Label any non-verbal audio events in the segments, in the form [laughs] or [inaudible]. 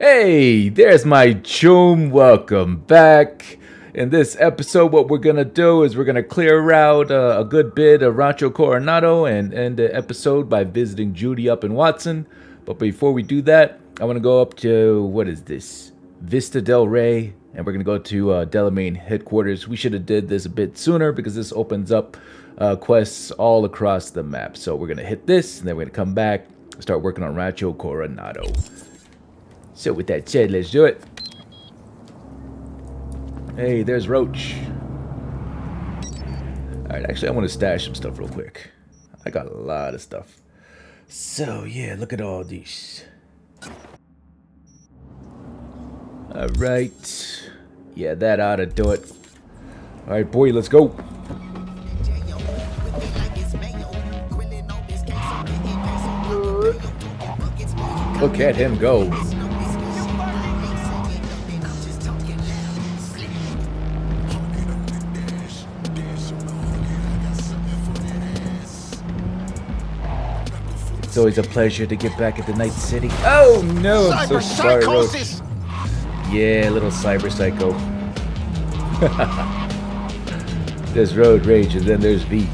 Hey, there's my chum. Welcome back. In this episode, what we're gonna do is we're gonna clear out uh, a good bit of Rancho Coronado and end the episode by visiting Judy up in Watson. But before we do that, I want to go up to what is this? Vista Del Rey, and we're gonna go to uh, Delamain headquarters. We should have did this a bit sooner because this opens up uh, quests all across the map. So we're gonna hit this, and then we're gonna come back, start working on Rancho Coronado. So with that said, let's do it. Hey, there's Roach. Alright, actually I want to stash some stuff real quick. I got a lot of stuff. So yeah, look at all these. Alright. Yeah, that ought to do it. Alright, boy, let's go. Look at him go. It's always a pleasure to get back at the Night City. Oh no, I'm so sorry, Roach. Yeah, little cyber psycho. [laughs] there's Road Rage and then there's V.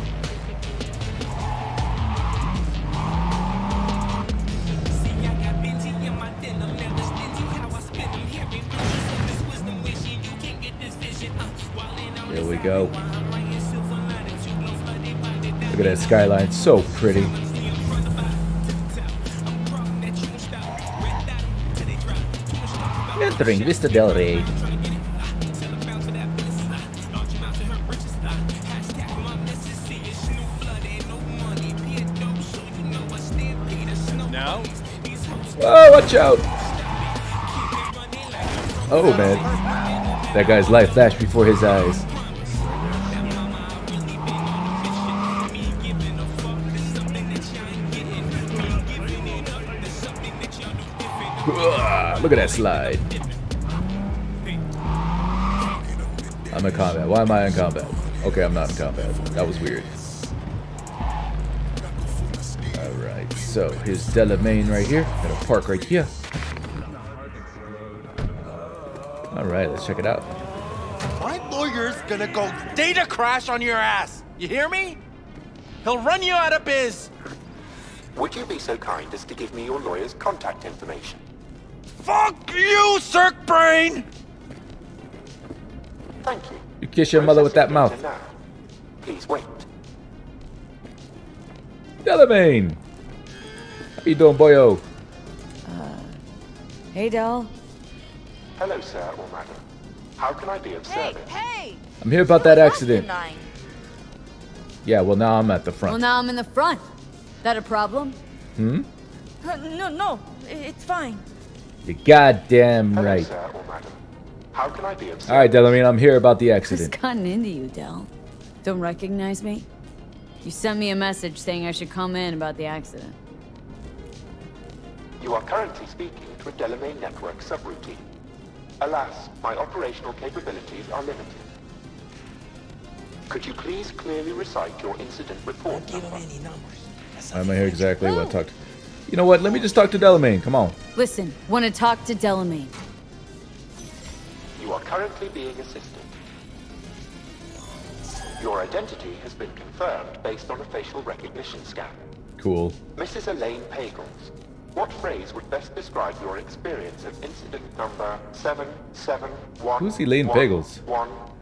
There we go. Look at that skyline, so pretty. Entering Vista Del Rey. Now? Oh, watch out! Oh, man. That guy's life flashed before his eyes. Look at that slide. I'm in combat. Why am I in combat? Okay, I'm not in combat. That was weird. Alright, so here's Delamain right here. Got a park right here. Alright, let's check it out. My lawyer's gonna go data crash on your ass. You hear me? He'll run you out of biz. Would you be so kind as to give me your lawyer's contact information? Fuck you, Cirque Brain! Thank you. You kiss your mother with that mouth. data now. Please wait. Delamain! How you doing, boyo? Hey, Del. Hello, sir or madam. How can I be of Hey, service? hey! I'm here about that accident. Nine. Yeah, well now I'm at the front. Well, now I'm in the front. That a problem? Hmm? Uh, no, no, it's fine. You're goddamn Hello, right. sir or madam. How can I be of service? Alright, Delamain, I'm here about the Who's accident. gotten into you, Del? Don't recognize me? You sent me a message saying I should come in about the accident. You are currently speaking to a Delamain Network subroutine. Alas, my operational capabilities are limited. Could you please clearly recite your incident report give number? I'm here exactly what I talked. You know what? Let me just talk to Delamain. Come on. Listen, want to talk to Delamain. You are currently being assisted. Your identity has been confirmed based on a facial recognition scan. Cool. Mrs. Elaine Pagels, what phrase would best describe your experience of incident number 771? Who's Elaine one, Pagels?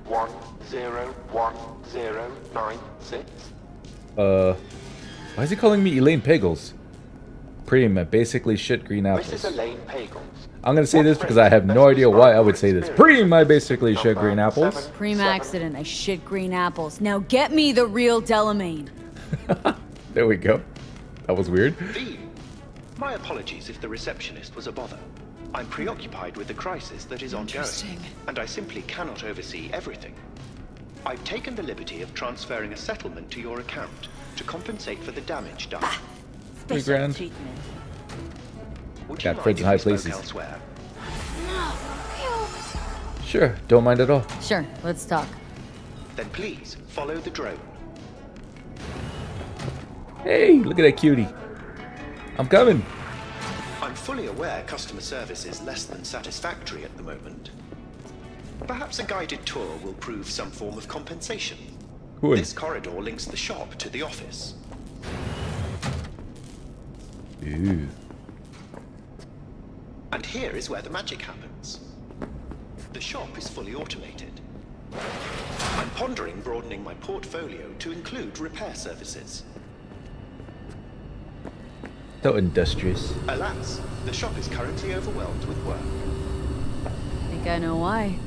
11101096? Uh, why is he calling me Elaine Pagels? Pretty basically shit green apples. Mrs. Elaine Pagels. I'm gonna say this because I have no idea why I would say this. experience Pretty my basically shit green apples. seven- Prima seven- accident. I shit green apples. Now get me the real Delamain. [laughs] There we go. That was weird. V. My apologies if the receptionist was a bother. I'm preoccupied with the crisis that is ongoing, and I simply cannot oversee everything. I've taken the liberty of transferring a settlement to your account to compensate for the damage done. Ah, Three Special grand. treatment. Would Got you friends in high places. elsewhere? Sure, don't mind at all. Sure, let's talk. Then please follow the drone. Hey, look at that cutie. I'm coming. I'm fully aware customer service is less than satisfactory at the moment. Perhaps a guided tour will prove some form of compensation. Cool. This corridor links the shop to the office. Ooh. And here is where the magic happens. The shop is fully automated. I'm pondering broadening my portfolio to include repair services. So industrious. Alas, the shop is currently overwhelmed with work. I Think I know why.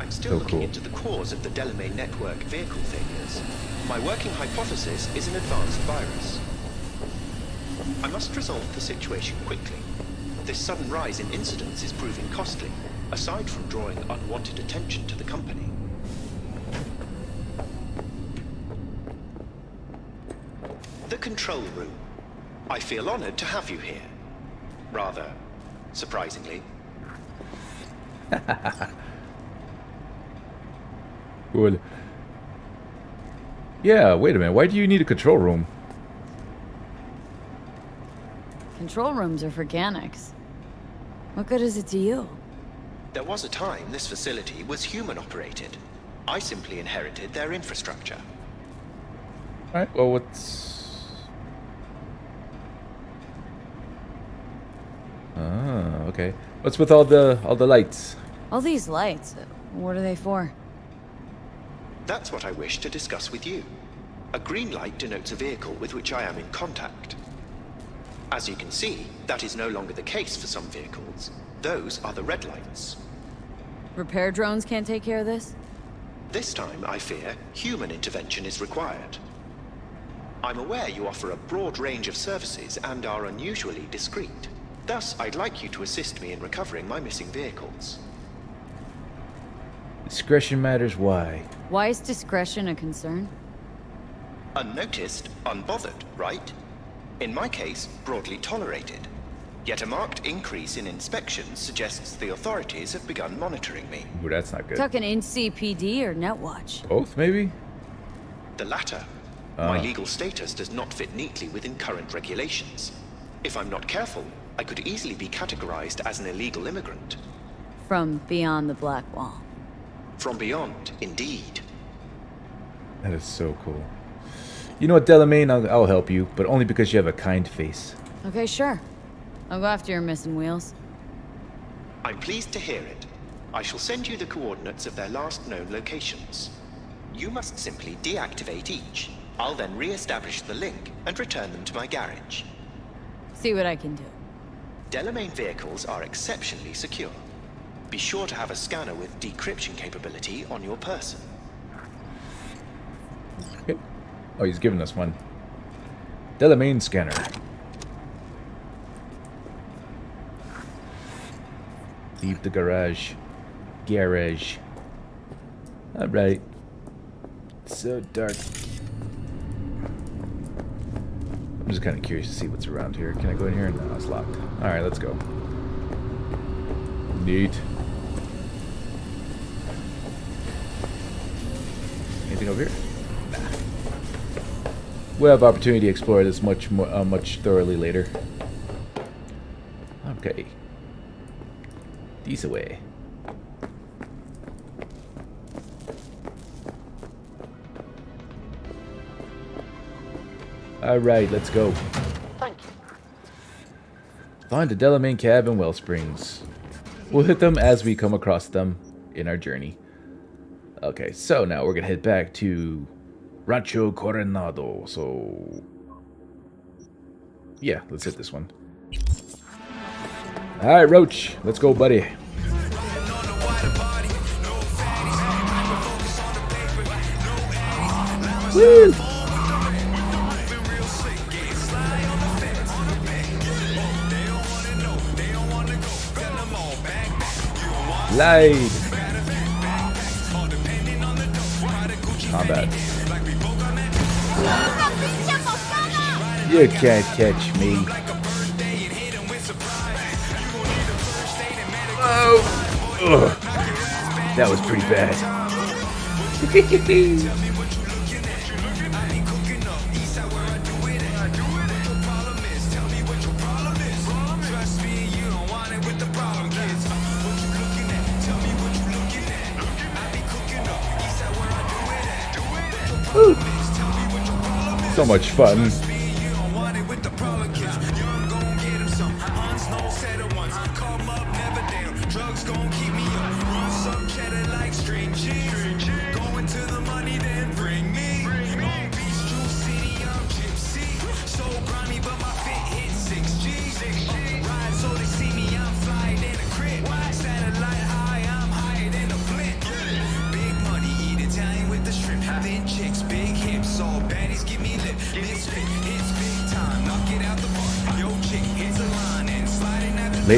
I'm still So looking cool. into the cause of the Delamain network vehicle failures. My working hypothesis is an advanced virus. I must resolve the situation quickly. This sudden rise in incidents is proving costly, aside from drawing unwanted attention to the company. The control room. I feel honored to have you here. Rather, surprisingly. [laughs] Cool. Yeah, wait a minute. Why do you need a control room? Control rooms are for Ganax. What good is it to you? There was a time this facility was human operated. I simply inherited their infrastructure. Alright, well, what's... Ah, okay. What's with all the all the lights? All these lights, uh, what are they for? That's what I wish to discuss with you. A green light denotes a vehicle with which I am in contact. As you can see, that is no longer the case for some vehicles. Those are the red lights. Repair drones can't take care of this? This time, I fear, human intervention is required. I'm aware you offer a broad range of services and are unusually discreet. Thus, I'd like you to assist me in recovering my missing vehicles. Discretion matters. Why? Why is discretion a concern? Unnoticed, unbothered, right? In my case, broadly tolerated. Yet a marked increase in inspections suggests the authorities have begun monitoring me. Ooh, that's not good. Talking NCPD or Netwatch? Both, maybe. The latter. Ah. My legal status does not fit neatly within current regulations. If I'm not careful, I could easily be categorized as an illegal immigrant. From beyond the Black Wall. From beyond, indeed. That is so cool. You know what, Delamain? I'll, I'll help you, but only because you have a kind face. Okay, sure. I'll go after your missing wheels. I'm pleased to hear it. I shall send you the coordinates of their last known locations. You must simply deactivate each. I'll then re-establish the link and return them to my garage. See what I can do. Delamain vehicles are exceptionally secure. Be sure to have a scanner with decryption capability on your person. Okay. Oh, he's giving us one. Delamain scanner. Leave the garage. Garage. Alright. So dark. I'm just kind of curious to see what's around here. Can I go in here? No, it's locked. Alright, let's go. Neat. Anything over here? We'll have opportunity to explore this much more, uh, much thoroughly later. Okay. These away. Alright, let's go. Thank you. Find the Delamain cab in Wellsprings. We'll hit them as we come across them in our journey. Okay, so now we're gonna head back to Rancho Coronado. So, yeah, let's hit this one. All right, Roach, let's go, buddy. Woo! Live. Combat. You can't catch me. Oh. Ugh. That was pretty bad. [laughs] So much fun.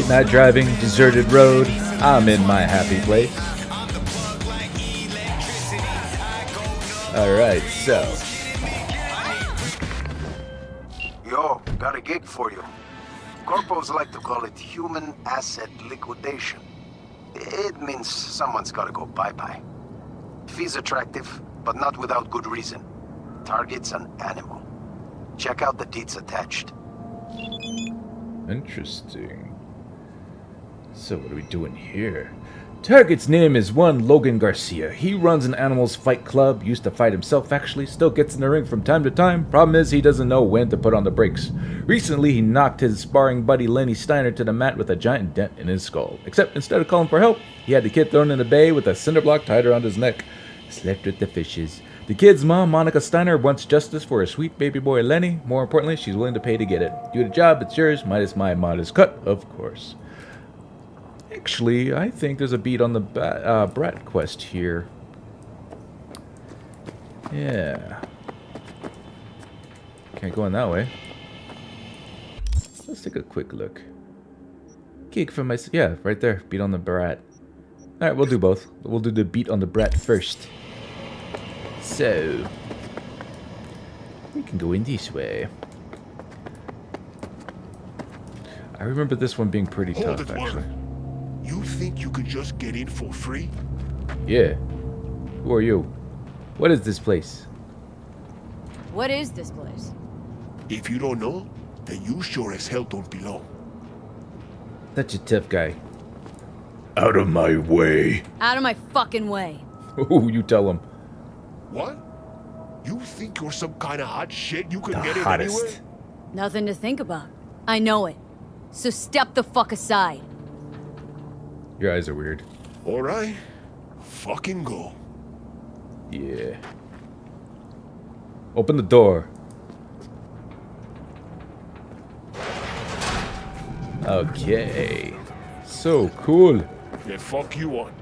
Late night driving, deserted road. I'm in my happy place. Alright, so. Yo, got a gig for you. Corpos like to call it human asset liquidation. It means someone's gotta go bye-bye. Fee's attractive, but not without good reason. Target's an animal. Check out the deeds attached. Interesting. So what are we doing here? Target's name is one Logan Garcia. He runs an animals fight club, used to fight himself actually, still gets in the ring from time to time. Problem is he doesn't know when to put on the brakes. Recently he knocked his sparring buddy Lenny Steiner to the mat with a giant dent in his skull. Except instead of calling for help, he had the kid thrown in the bay with a cinder block tied around his neck. Slept with the fishes. The kid's mom, Monica Steiner, wants justice for her sweet baby boy Lenny. More importantly, she's willing to pay to get it. Do the job, it's yours, minus my modest cut, of course. Actually, I think there's a beat on the uh, Brat quest here. Yeah. Can't go in that way. Let's take a quick look. Gig from my... Yeah, right there. Beat on the Brat. Alright, we'll do both. We'll do the beat on the Brat first. So... We can go in this way. I remember this one being pretty Hold tough, actually. You think you can just get in for free? Yeah. Who are you? What is this place? What is this place? If you don't know, then you sure as hell don't belong. Such a tough guy. Out of my way. Out of my fucking way. [laughs] Ooh, you tell him. What? You think you're some kind of hot shit you can The get in hottest. anywhere? Nothing to think about. I know it. So step the fuck aside. Your eyes are weird. Alright. Fucking go. Yeah. Open the door. Okay. So cool. The fuck you want?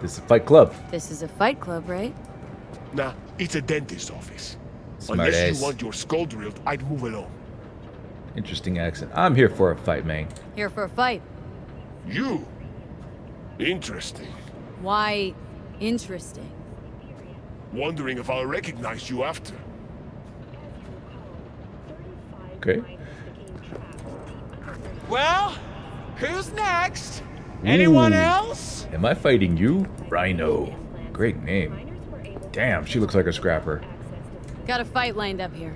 This is a Fight Club. This is a fight club, right? Nah, it's a dentist's office. Smart Unless ass. you want your skull drilled, I'd move along. Interesting accent. I'm here for a fight, man. Here for a fight. You? Interesting. Why interesting? Wondering if I'll recognize you after. Okay. Well, who's next? Anyone else? Am I fighting you? Rhino. Great name. Damn, she looks like a scrapper. Got a fight lined up here.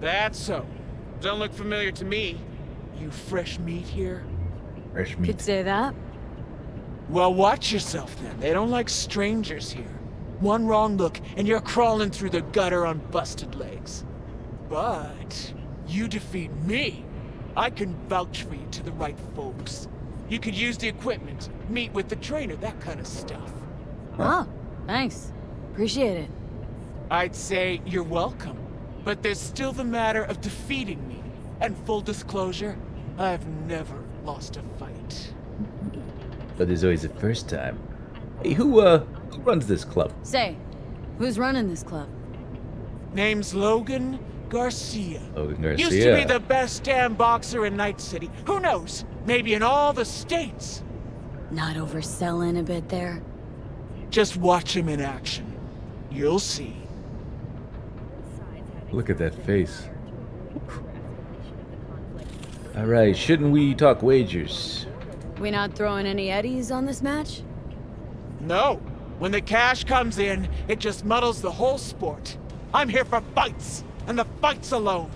That's so. Don't look familiar to me. You fresh meat here? Fresh Could say that. Well, watch yourself then. They don't like strangers here. One wrong look, and you're crawling through the gutter on busted legs. But you defeat me. I can vouch for you to the right folks. You could use the equipment, meet with the trainer, that kind of stuff. Oh, thanks. Appreciate it. I'd say you're welcome. But there's still the matter of defeating me. And full disclosure, I've never lost a fight. But there's always a first time. Hey, who, uh, who runs this club? Say, who's running this club? Name's Logan Garcia. Logan Garcia. Used to be the best damn boxer in Night City. Who knows? Maybe in all the states. Not overselling a bit there? Just watch him in action. You'll see. Look at that face. Alright, shouldn't we talk wagers? We not throwing any eddies on this match? No. When the cash comes in, it just muddles the whole sport. I'm here for fights, and the fights alone.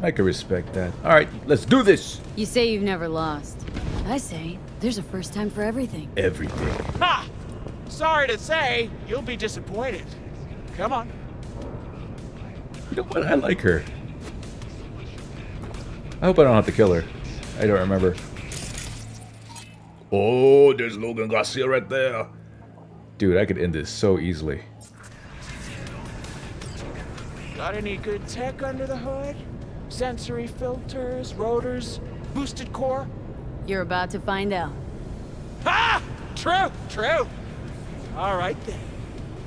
I can respect that. Alright, let's do this! You say you've never lost. I say, there's a first time for everything. Everything. Ha! sorry to say, you'll be disappointed. Come on. You know what? I like her. I hope I don't have to kill her. I don't remember. Oh, there's Logan Garcia right there. Dude, I could end this so easily. Got any good tech under the hood? Sensory filters, rotors, boosted core? You're about to find out. Ha! True, true. All right then.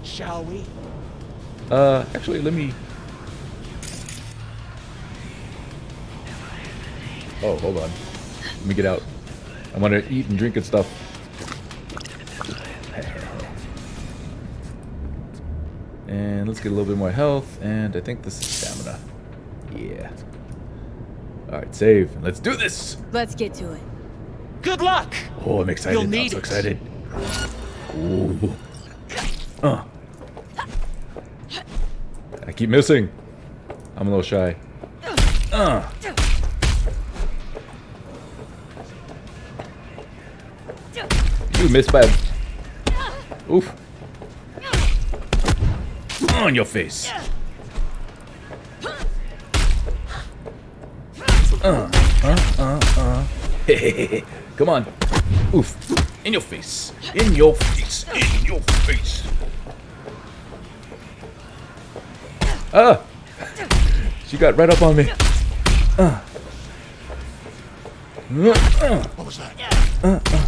Shall we? Uh, actually, let me... Oh, hold on. Let me get out. I want to eat and drink and stuff. And let's get a little bit more health, and I think this is stamina. Yeah. Alright, save. Let's do this! Let's get to it. Good luck! Oh, I'm excited. You'll I'm so excited. Ooh. Uh. I keep missing. I'm a little shy. Uh. Missed by. a- Oof. On your face. Uh, uh, uh, uh. [laughs] Come on. Oof. In your face. In your face. In your face. Ah! She got right up on me. Uh. Uh, uh. What was that?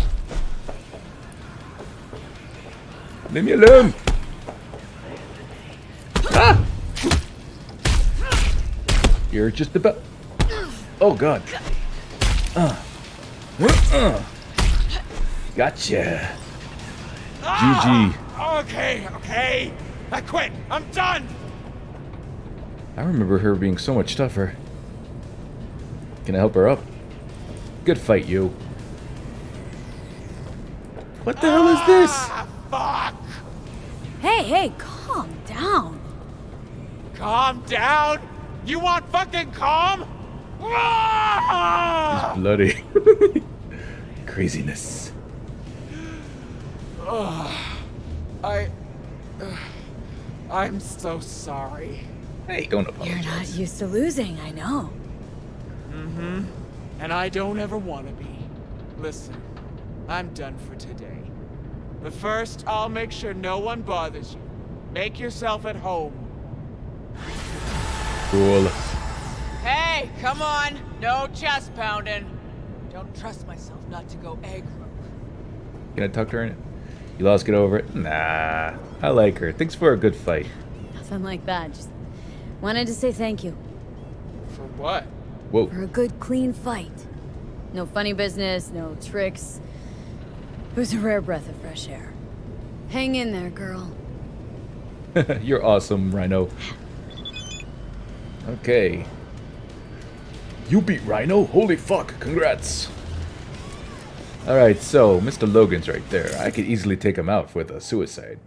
Leave me alone. Ah! You're just about. Oh God. Uh. Uh. Gotcha. GG. Ah, Okay, okay. I quit. I'm done. I remember her being so much tougher. Can I help her up? Good fight, you. What the hell is this? Ah, fuck. Hey, hey, calm down. Calm down. You want fucking calm? Ah! Bloody. [laughs] Craziness. I. I'm so sorry. Hey, don't apologize. You're not used to losing, I know. Mm-hmm. And I don't ever want to be. Listen, I'm done for today. But first, I'll make sure no one bothers you. Make yourself at home. Cool. Hey, come on. No chest pounding. Don't trust myself not to go aggro. Can I talk to her? In. You lost, get over it? Nah. I like her. Thanks for a good fight. Nothing like that. Just wanted to say thank you For what? Whoa. for a good, clean fight. No funny business, no tricks. It was a rare breath of fresh air. Hang in there, girl. [laughs] You're awesome, Rhino. Okay. You beat Rhino? Holy fuck, congrats. Alright, so Mr. Logan's right there. I could easily take him out with a suicide.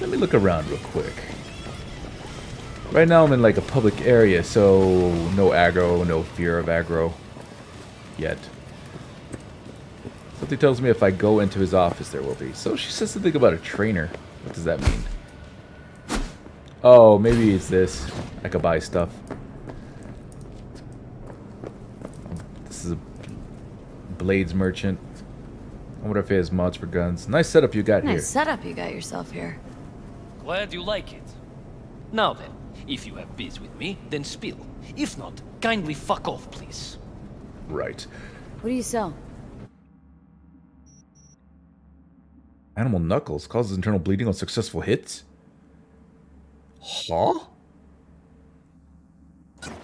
Let me look around real quick. Right now I'm in like a public area, so no aggro, no fear of aggro. Yet. Something tells me if I go into his office there will be. So she says something about a trainer. What does that mean? Oh, maybe it's this. I could buy stuff. This is a blades merchant. I wonder if he has mods for guns. Nice setup you got Nice here. Nice setup you got yourself here. Glad you like it. Now then, if you have biz with me, then spill. If not, kindly fuck off, please. Right. What do you sell? Animal knuckles causes internal bleeding on successful hits. Huh?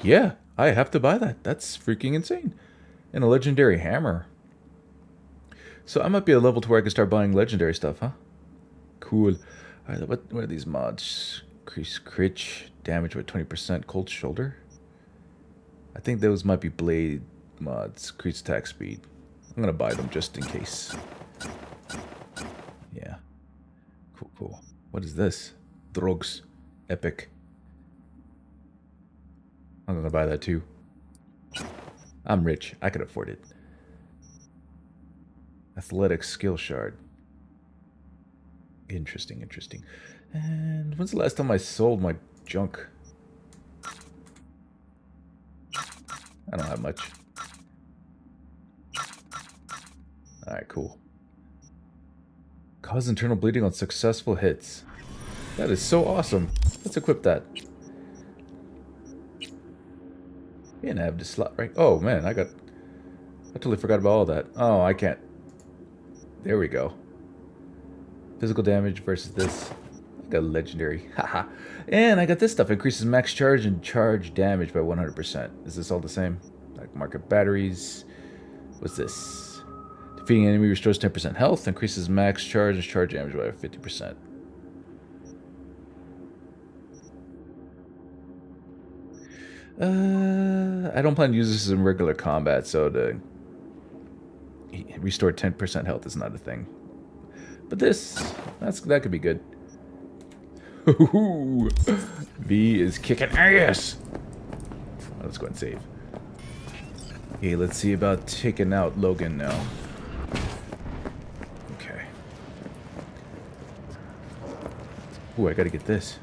Yeah, I have to buy that. That's freaking insane. And a legendary hammer. So I might be a level to where I can start buying legendary stuff, huh? Cool. Alright, what, what are these mods? Increase crit damage with 20%. Cold shoulder? I think those might be blade mods. Increase attack speed. I'm gonna buy them just in case. Yeah. Cool, cool. What is this? Drugs. Epic. I'm gonna buy that too. I'm rich. I can afford it. Athletic skill shard. Interesting, interesting. And when's the last time I sold my junk? I don't have much. Alright, cool. Cause internal bleeding on successful hits. That is so awesome. Let's equip that. Have the slot, right? Oh, man, I got... I totally forgot about all that. Oh, I can't. There we go. Physical damage versus this. I got legendary. [laughs] Haha. and I got this stuff. Increases max charge and charge damage by 100%. Is this all the same? Like market batteries. What's this? Defeating enemy restores 10% health, increases max charge and charge damage by 50%. Uh, I don't plan to use this in regular combat, so to restore 10% health is not a thing. But this, that's that could be good. [laughs] V is kicking ass. Let's go and save. Okay, let's see about taking out Logan now. Ooh, I gotta get this.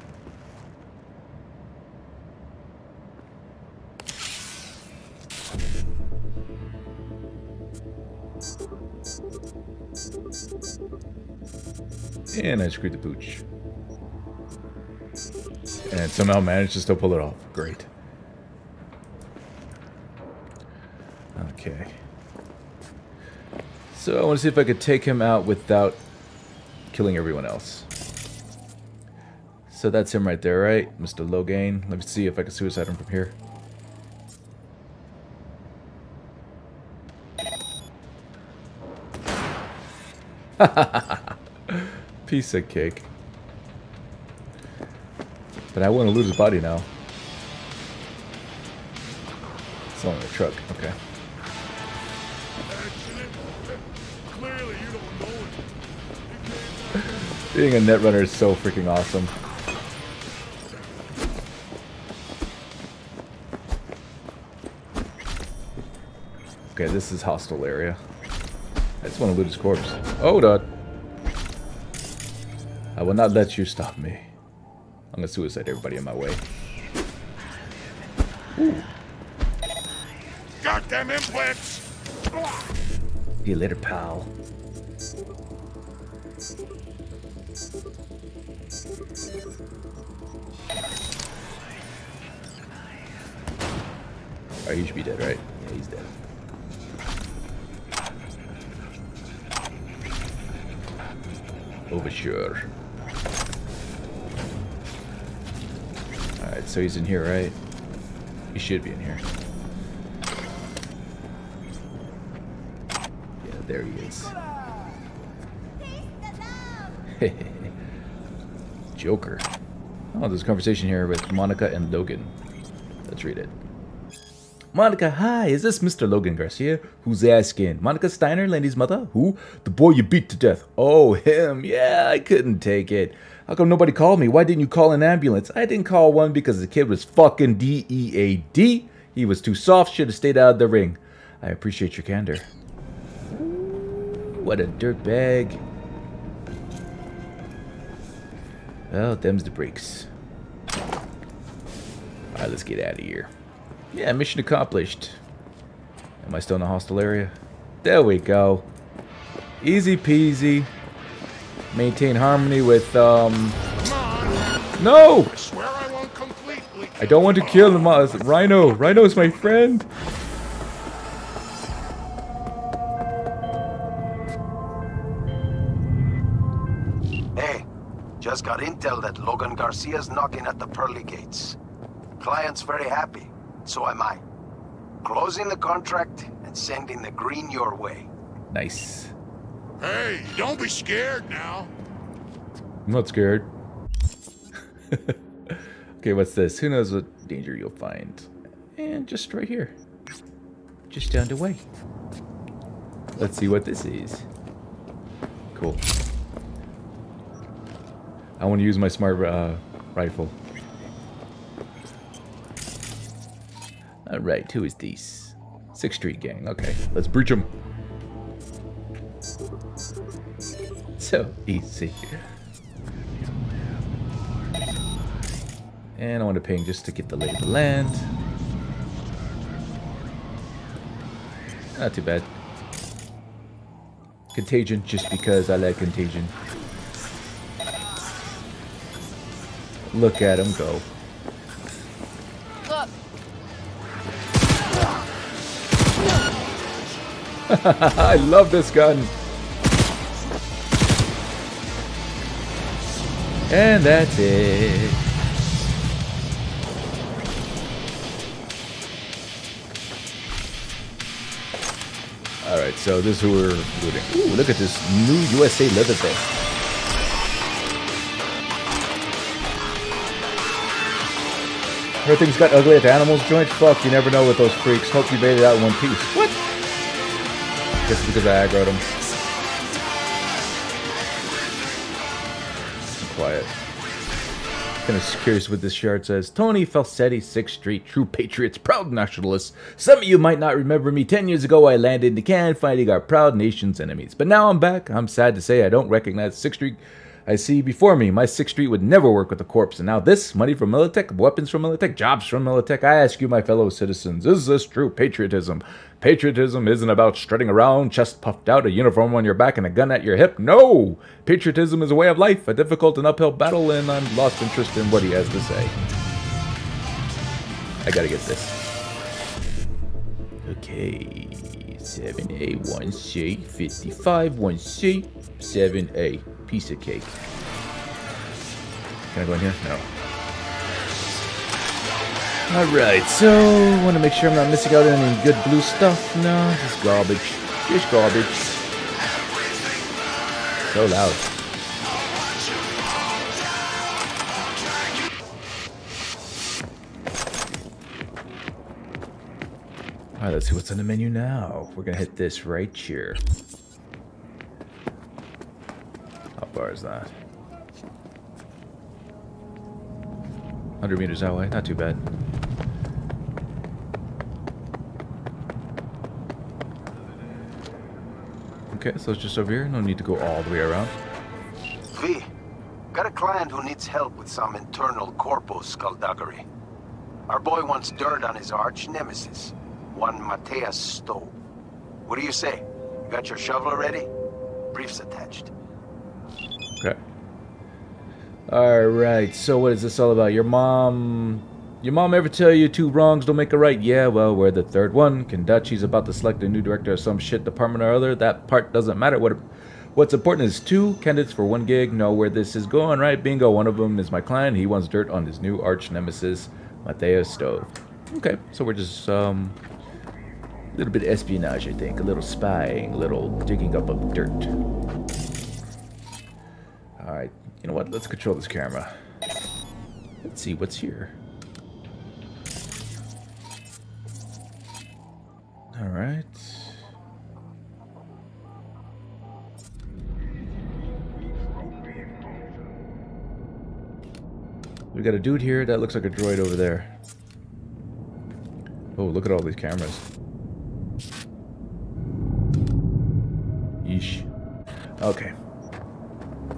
And I screwed the pooch. And somehow managed to still pull it off. Great. Okay. So I want to see if I could take him out without killing everyone else. So that's him right there, right? Mr. Logan. Let me see if I can suicide him from here. [laughs] Piece of cake. But I want to lose his body now. It's on the truck. Okay. [laughs] Being a netrunner is so freaking awesome. Okay, this is hostile area. I just want to loot his corpse. Hold on. I will not let you stop me. I'm gonna suicide everybody in my way. Ooh. Goddamn implants! See you later, pal. Alright, he should be dead, right? Yeah, he's dead. Overture. Alright, so he's in here, right? He should be in here. Yeah, there he is. [laughs] Joker. Oh, there's a conversation here with Monica and Logan. Let's read it. Monica, hi, is this Mr. Logan Garcia? Who's asking? Monica Steiner, Landy's mother? Who? The boy you beat to death. Oh, him. Yeah, I couldn't take it. How come nobody called me? Why didn't you call an ambulance? I didn't call one because the kid was fucking D-E-A-D. He was too soft, should have stayed out of the ring. I appreciate your candor. What a dirtbag. Well, them's the breaks. Alright, let's get out of here. Yeah, mission accomplished. Am I still in the hostile area? There we go. Easy peasy. Maintain harmony with, um... No! I swear I won't completely. I don't want to kill him. Rhino. Rhino is my friend. Hey, just got intel that Logan Garcia's knocking at the pearly gates. Client's very happy. So am I. Closing the contract and sending the green your way. Nice. Hey, don't be scared now. I'm not scared. [laughs] okay, what's this? Who knows what danger you'll find? And just right here. Just down the way. Let's see what this is. Cool. I want to use my smart uh, rifle. Uh, Alright, who is this? Sixth Street Gang. Okay, let's breach them. So easy. And I want to ping just to get the lay of the land. Not too bad. Contagion, just because I like Contagion. Look at him go. [laughs] I love this gun. And that's it. Alright, so this is who we're looting. Ooh, look at this new USA leather vest. Everything's got ugly at the animals joint? Fuck, you never know with those freaks. Hope you made it out in one piece. What? Just because I aggroed them. Quiet. Kind of curious what this shirt says. Tony Falsetti, 6th Street, true patriots, proud nationalists. Some of you might not remember me. 10 years ago, I landed in the can fighting our proud nation's enemies. But now I'm back. I'm sad to say I don't recognize 6th Street I see before me. My 6th Street would never work with a corpse. And now this, money from Militech, weapons from Militech, jobs from Militech. I ask you, my fellow citizens, is this true patriotism? Patriotism isn't about strutting around, chest puffed out, a uniform on your back, and a gun at your hip. No! Patriotism is a way of life, a difficult and uphill battle, and I'm lost interest in what he has to say. I gotta get this. Okay. 7A, 1C, 55, 1C, 7A. Piece of cake. Can I go in here? No. Alright, so want to make sure I'm not missing out on any good blue stuff. No, just garbage. Just garbage. So loud. Alright, let's see what's on the menu now. We're gonna hit this right here. How far is that? 100 meters that way, not too bad. Okay, so it's just over here. No need to go all the way around. V, got a client who needs help with some internal corpo skullduggery. Our boy wants dirt on his arch nemesis, one Mateus Stowe. What do you say? You got your shovel ready? Briefs attached. Okay. Alright, so what is this all about? Your mom... Your mom ever tell you two wrongs don't make a right? Yeah, well, we're the third one. Kendachi's about to select a new director of some shit department or other. That part doesn't matter. What What's important is two candidates for one gig. Know where this is going, right? Bingo, one of them is my client. He wants dirt on his new arch nemesis, Mateus Stove. Okay, so we're just, um... A little bit espionage, I think. A little spying, a little digging up of dirt. Alright, you know what? Let's control this camera. Let's see what's here. Alright. We got a dude here that looks like a droid over there. Oh, look at all these cameras. Yeesh. Okay.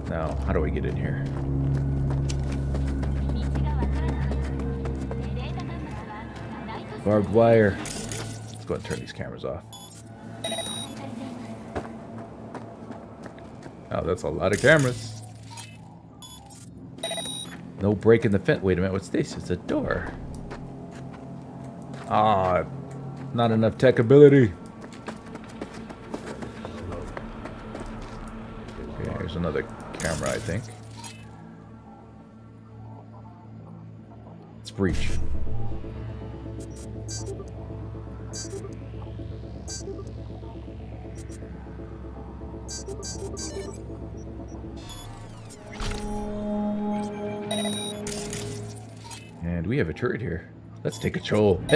Now, how do we get in here? Barbed wire. Let's go ahead and turn these cameras off. Oh, that's a lot of cameras. No break in the fence. Wait a minute, what's this? It's a door. Ah, not enough tech ability. Okay, here's another think. Let's breach. And we have a turret here. Let's take control. [laughs]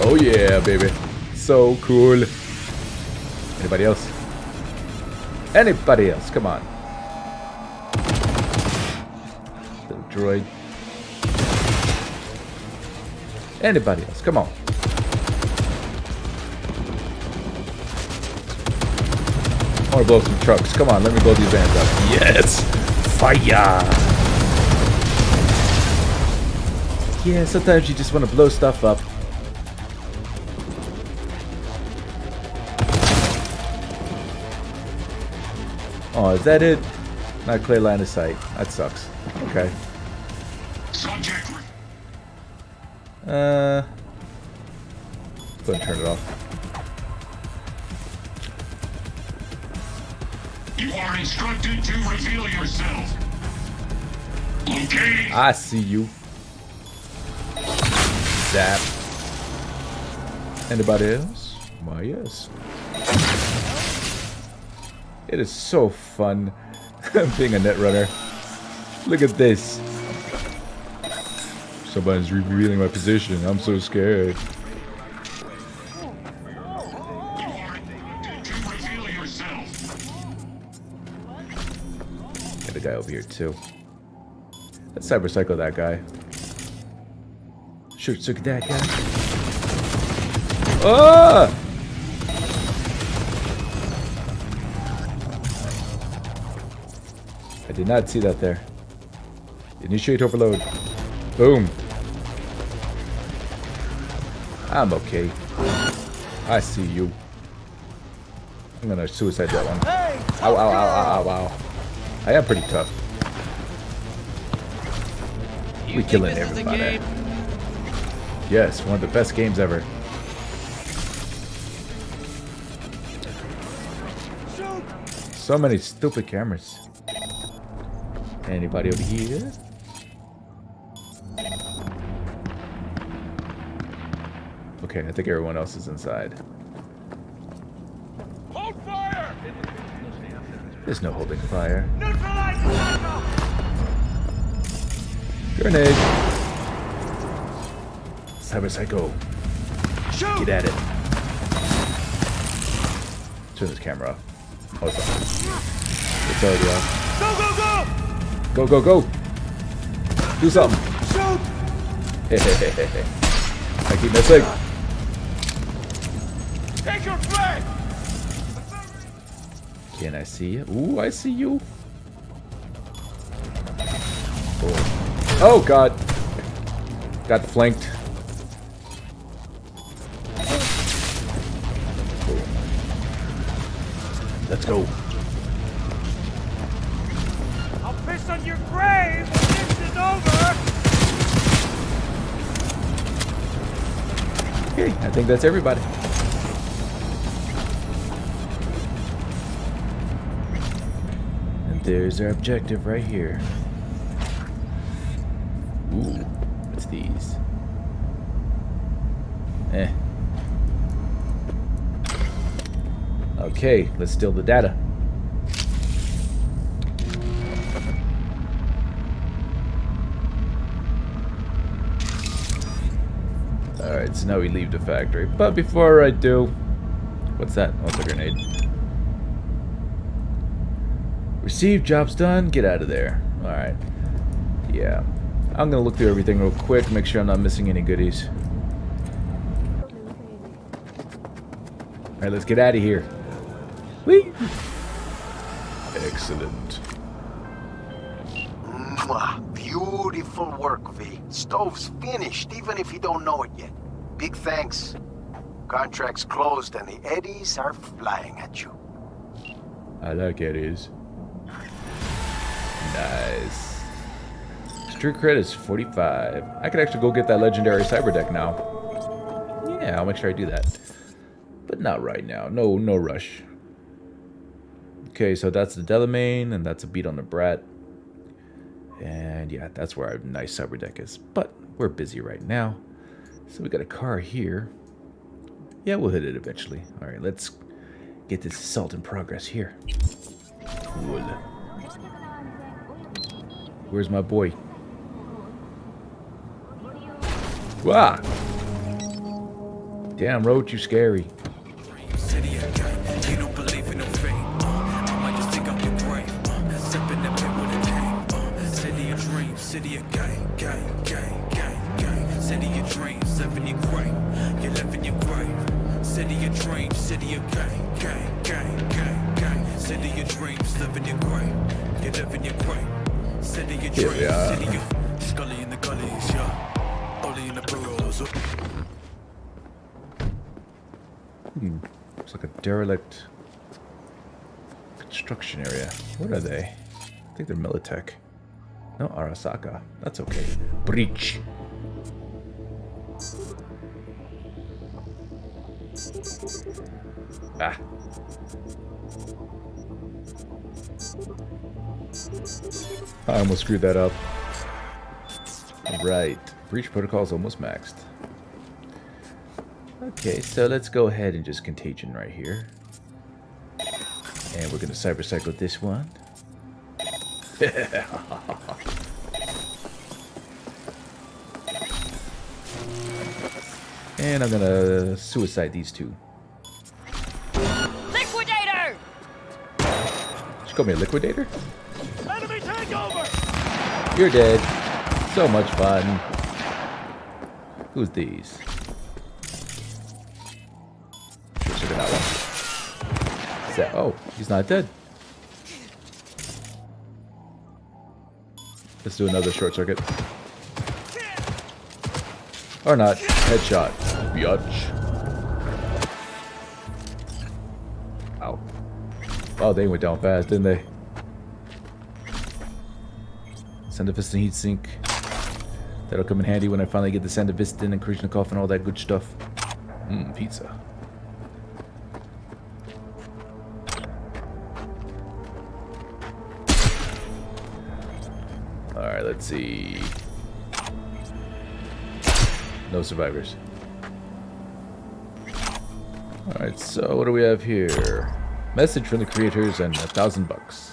oh yeah, baby. So cool. Anybody else? Anybody else? Come on. Little droid. Anybody else? Come on. I want to blow some trucks. Come on, let me blow these vans up. Yes! Fire! Yeah, sometimes you just want to blow stuff up. Is that it? Not clear line of sight. That sucks. Okay. Uh. Go and turn it off. You are instructed to reveal yourself. Okay. I see you. Zap. Anybody else? Why, yes. It is so fun [laughs] being a netrunner. Look at this. Somebody's revealing my position. I'm so scared. Get a guy over here too. Let's cyber psycho that guy. Short circuit that guy. Oh! Did not see that there. Initiate overload. Boom. I'm okay. I see you. I'm gonna suicide that one. Ow, ow, ow, ow, ow, ow. I am pretty tough. We killing everybody. Yes, one of the best games ever. So many stupid cameras. Anybody over here? Okay, I think everyone else is inside. Hold fire! There's no holding fire. Grenade! Cyber Psycho. Shoot! Get at it. Turn this camera off. Oh, it's. It's already off. Go, go, go! Do something! Shoot! [laughs] I keep missing. Take your flag! Can I see you? Ooh, I see you. Oh, oh God. Got flanked. That's everybody. And there's our objective right here. Ooh, what's these? Eh. Okay, let's steal the data. Now we leave the factory. But before I do... What's that? Oh, it's a grenade. Receive, job's done, get out of there. Alright. Yeah. I'm gonna look through everything real quick, make sure I'm not missing any goodies. Alright, let's get out of here. Whee! Excellent. Mwah. Beautiful work, V. Stove's finished, even if you don't know it yet. Thanks. Contract's closed and the eddies are flying at you. I like eddies. Nice. Street cred is 45. I could actually go get that legendary cyber deck now. Yeah, I'll make sure I do that. But not right now. No, no rush. Okay, so that's the Delamain, and that's a beat on the Brat. And yeah, that's where our nice cyber deck is. But we're busy right now. So we got a car here. Yeah, we'll hit it eventually. All right, let's get this assault in progress here. Cool. Where's my boy? Wow. Damn, road, you scary. City of gang, gang, gang, gang, gang. City of dreams, living your grave. You're living your grave. City of dreams, city of gang, gang, gang, gang, gang. City of dreams, living your grave. You're living your grave. City of dreams, are. city of Scully in the gullies, yeah. Bully in the boroughs. Hmm. Looks like a derelict construction area. What are they? I think they're Militech. No, Arasaka. That's okay. Breach. Ah. I almost screwed that up. Right. Breach protocol is almost maxed. Okay, so let's go ahead and just contagion right here. And we're gonna cyber psycho this one. [laughs] and I'm gonna suicide these two. Liquidator! She called me a liquidator? Enemy takeover! You're dead. So much fun. Who's these? It out. Is that, oh, he's not dead. Let's do another short circuit. Or not. Headshot. Biatch. Ow. Oh, they went down fast, didn't they? Sandevistan heat sink. That'll come in handy when I finally get the Sandevistan and Kerenzikov and all that good stuff. Mmm, pizza. Alright, let's see. No survivors. Alright, so what do we have here? Message from the creators and a thousand bucks.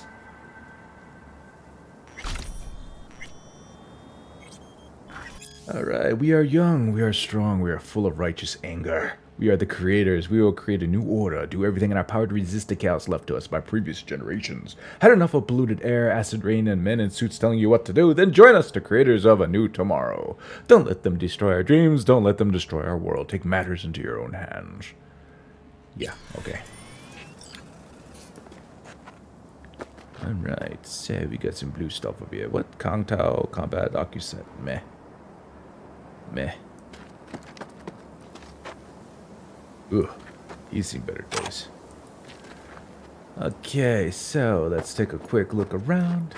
Alright, we are young, we are strong, we are full of righteous anger. We are the creators, we will create a new order, do everything in our power to resist the chaos left to us by previous generations. Had enough of polluted air, acid rain, and men in suits telling you what to do, then join us, the creators of a new tomorrow. Don't let them destroy our dreams, don't let them destroy our world. Take matters into your own hands. Yeah, okay. Alright, so we got some blue stuff over here. What? Kang Tao, Combat, OcuSet, meh. Meh. Ugh, he's seen better days. Okay, so let's take a quick look around.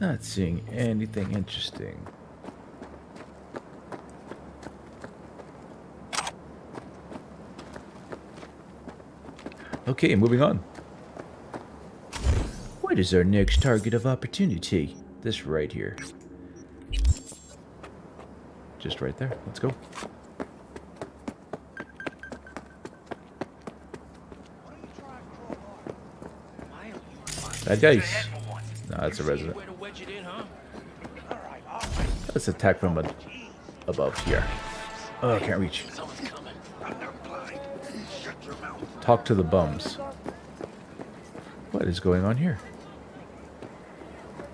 Not seeing anything interesting. Okay, moving on. What is our next target of opportunity? This right here. Just right there. Let's go. Bad guys. No, that's a resident. Let's attack from a, above here. Oh, I can't reach. Talk to the bums. What is going on here?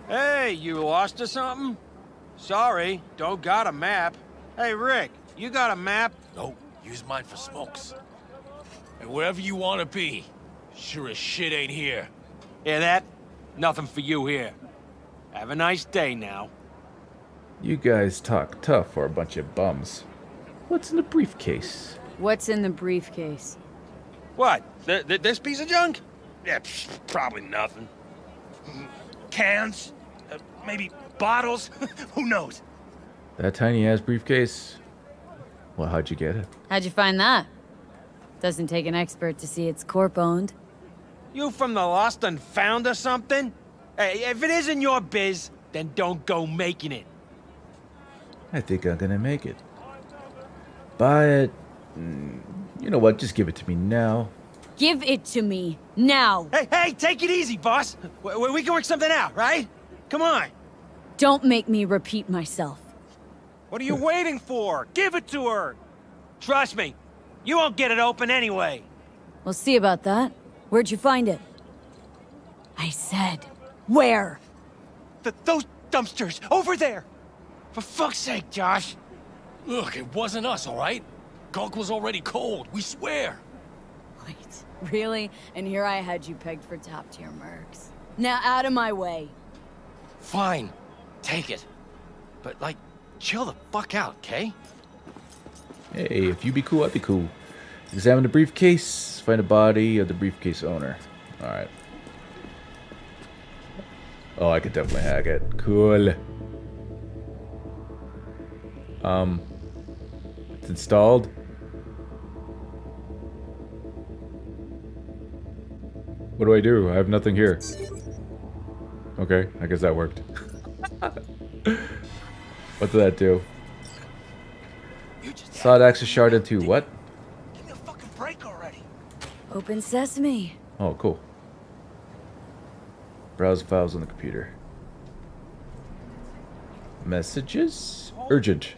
Hey, you lost or something? Sorry, don't got a map. Hey, Rick, you got a map? No, use mine for smokes. And wherever you want to be, sure as shit ain't here. Hear that? Nothing for you here. Have a nice day now. You guys talk tough for a bunch of bums. What's in the briefcase? What's in the briefcase? What? Th th this piece of junk? Yeah, psh, probably nothing. Cans? Uh, maybe bottles? [laughs] Who knows? That tiny ass briefcase? Well, how'd you get it? How'd you find that? Doesn't take an expert to see it's corp owned. You from the lost and found or something? Hey, if it isn't your biz, then don't go making it. I think I'm gonna make it. Buy it. Mm, You know what? Just give it to me now. Give it to me now. Hey, hey, take it easy, boss. We, we can work something out, right? Come on. Don't make me repeat myself. What are you waiting for? Give it to her. Trust me, you won't get it open anyway. We'll see about that. Where'd you find it? I said, where? Th those dumpsters over there. For fuck's sake, Josh. Look, it wasn't us, all right? Gunk was already cold, we swear. Wait, really? And here I had you pegged for top tier mercs. Now out of my way. Fine. Take it. But, like, chill the fuck out, okay? Hey, if you be cool, I'd be cool. Examine the briefcase. Find the body of the briefcase owner. Alright. Oh, I could definitely hack it. Cool. Um, it's installed. What do I do? I have nothing here. Okay, I guess that worked. [laughs] what did that do? Sawed access shard into what? Open sesame. Oh, cool. Browse files on the computer. Messages? Urgent.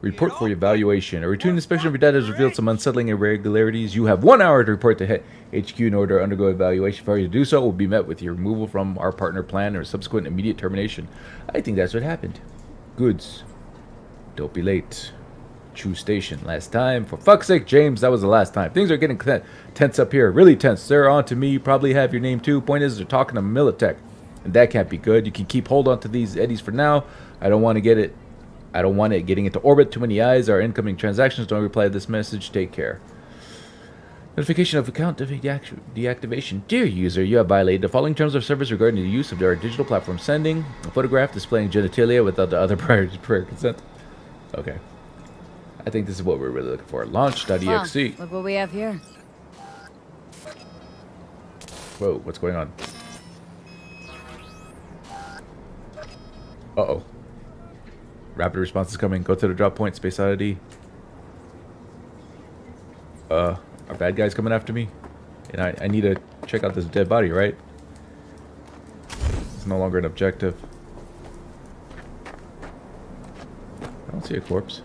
Report for evaluation. A routine inspection of your data has revealed some unsettling irregularities. You have one hour to report to HQ in order to undergo evaluation. Failure to do so will be met with your removal from our partner plan or subsequent immediate termination. I think that's what happened. Goods. Don't be late. Choose station. Last time. For fuck's sake, James, that was the last time. Things are getting tense up here. Really tense. They're on to me. You probably have your name too. Point is, they're talking to Militech. And that can't be good. You can keep hold on to these eddies for now. I don't want to get it. I don't want it getting into orbit. Too many eyes. Our incoming transactions don't reply to this message. Take care. Notification of account deactivation. Dear user, you have violated the following terms of service regarding the use of our digital platform. Sending a photograph displaying genitalia without the other [laughs] prior, prior consent. Okay. I think this is what we're really looking for. Launch.exe. Wow, look what we have here. Whoa, what's going on? Uh-oh. Rapid response is coming. Go to the drop point, space oddity. Uh, are bad guys coming after me? And I, I need to check out this dead body, right? It's no longer an objective. I don't see a corpse.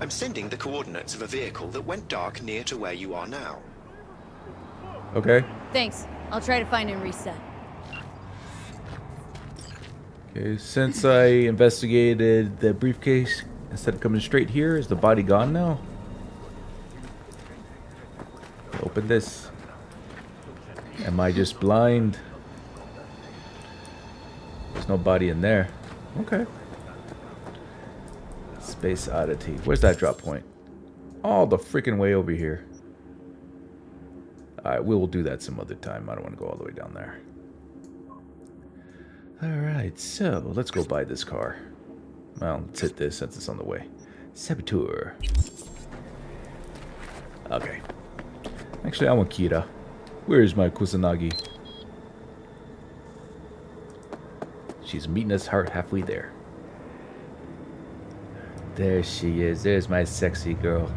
I'm sending the coordinates of a vehicle that went dark near to where you are now. Okay. Thanks. I'll try to find and reset. Okay, since I investigated the briefcase, instead of coming straight here, is the body gone now? Open this. Am I just blind? There's no body in there. Okay. Space oddity. Where's that drop point? All the freaking way over here. Alright, we will do that some other time. I don't want to go all the way down there. Alright, so let's go buy this car. Well, let's hit this since it's on the way. Saboteur. Okay. Actually, I want Kira. Where is my Kusanagi? She's meeting us halfway there. There she is. There's my sexy girl.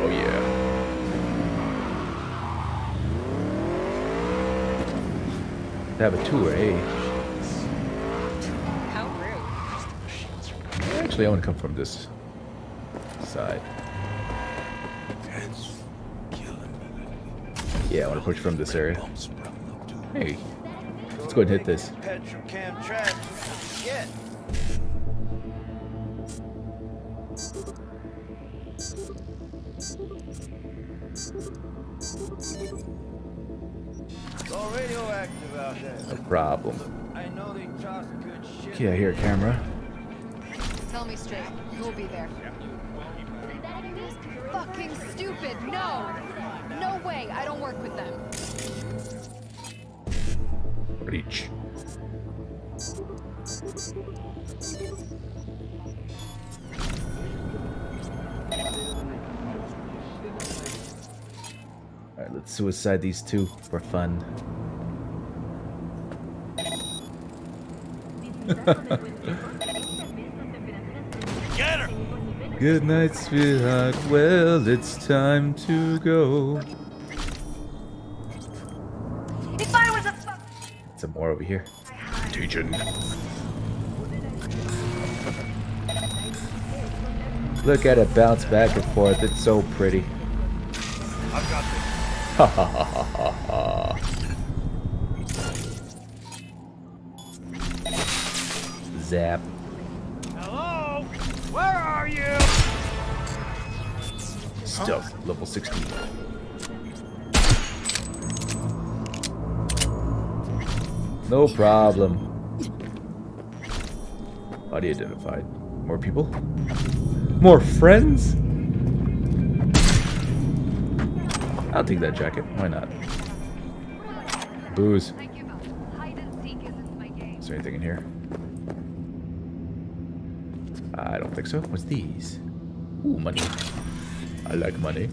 Oh yeah. Have a tour, eh? How rude. Actually, I want to come from this side. Yeah, I want to push from this area. Hey, let's go ahead and hit this. Petrochem trash. Shit. It's all radioactive out there. No problem. I know they toss good shit. Yeah, here, camera. Tell me straight. Who'll be there? Fucking stupid. No. No way. I don't work with them. Reach. Alright, let's suicide these two for fun. [laughs] Get her! Good night, sweetheart. Well, it's time to go. If I was a fuck. Some more over here. Teaching. Look at it bounce back and forth. It's so pretty. I've got this. [laughs] Ha ha ha ha ha ha. Zap. Stealth, level 16. No problem. Body identified. More people? More friends? I'll take that jacket. Why not? Booze. Is there anything in here? I don't think so. What's these? Ooh, money. I like money.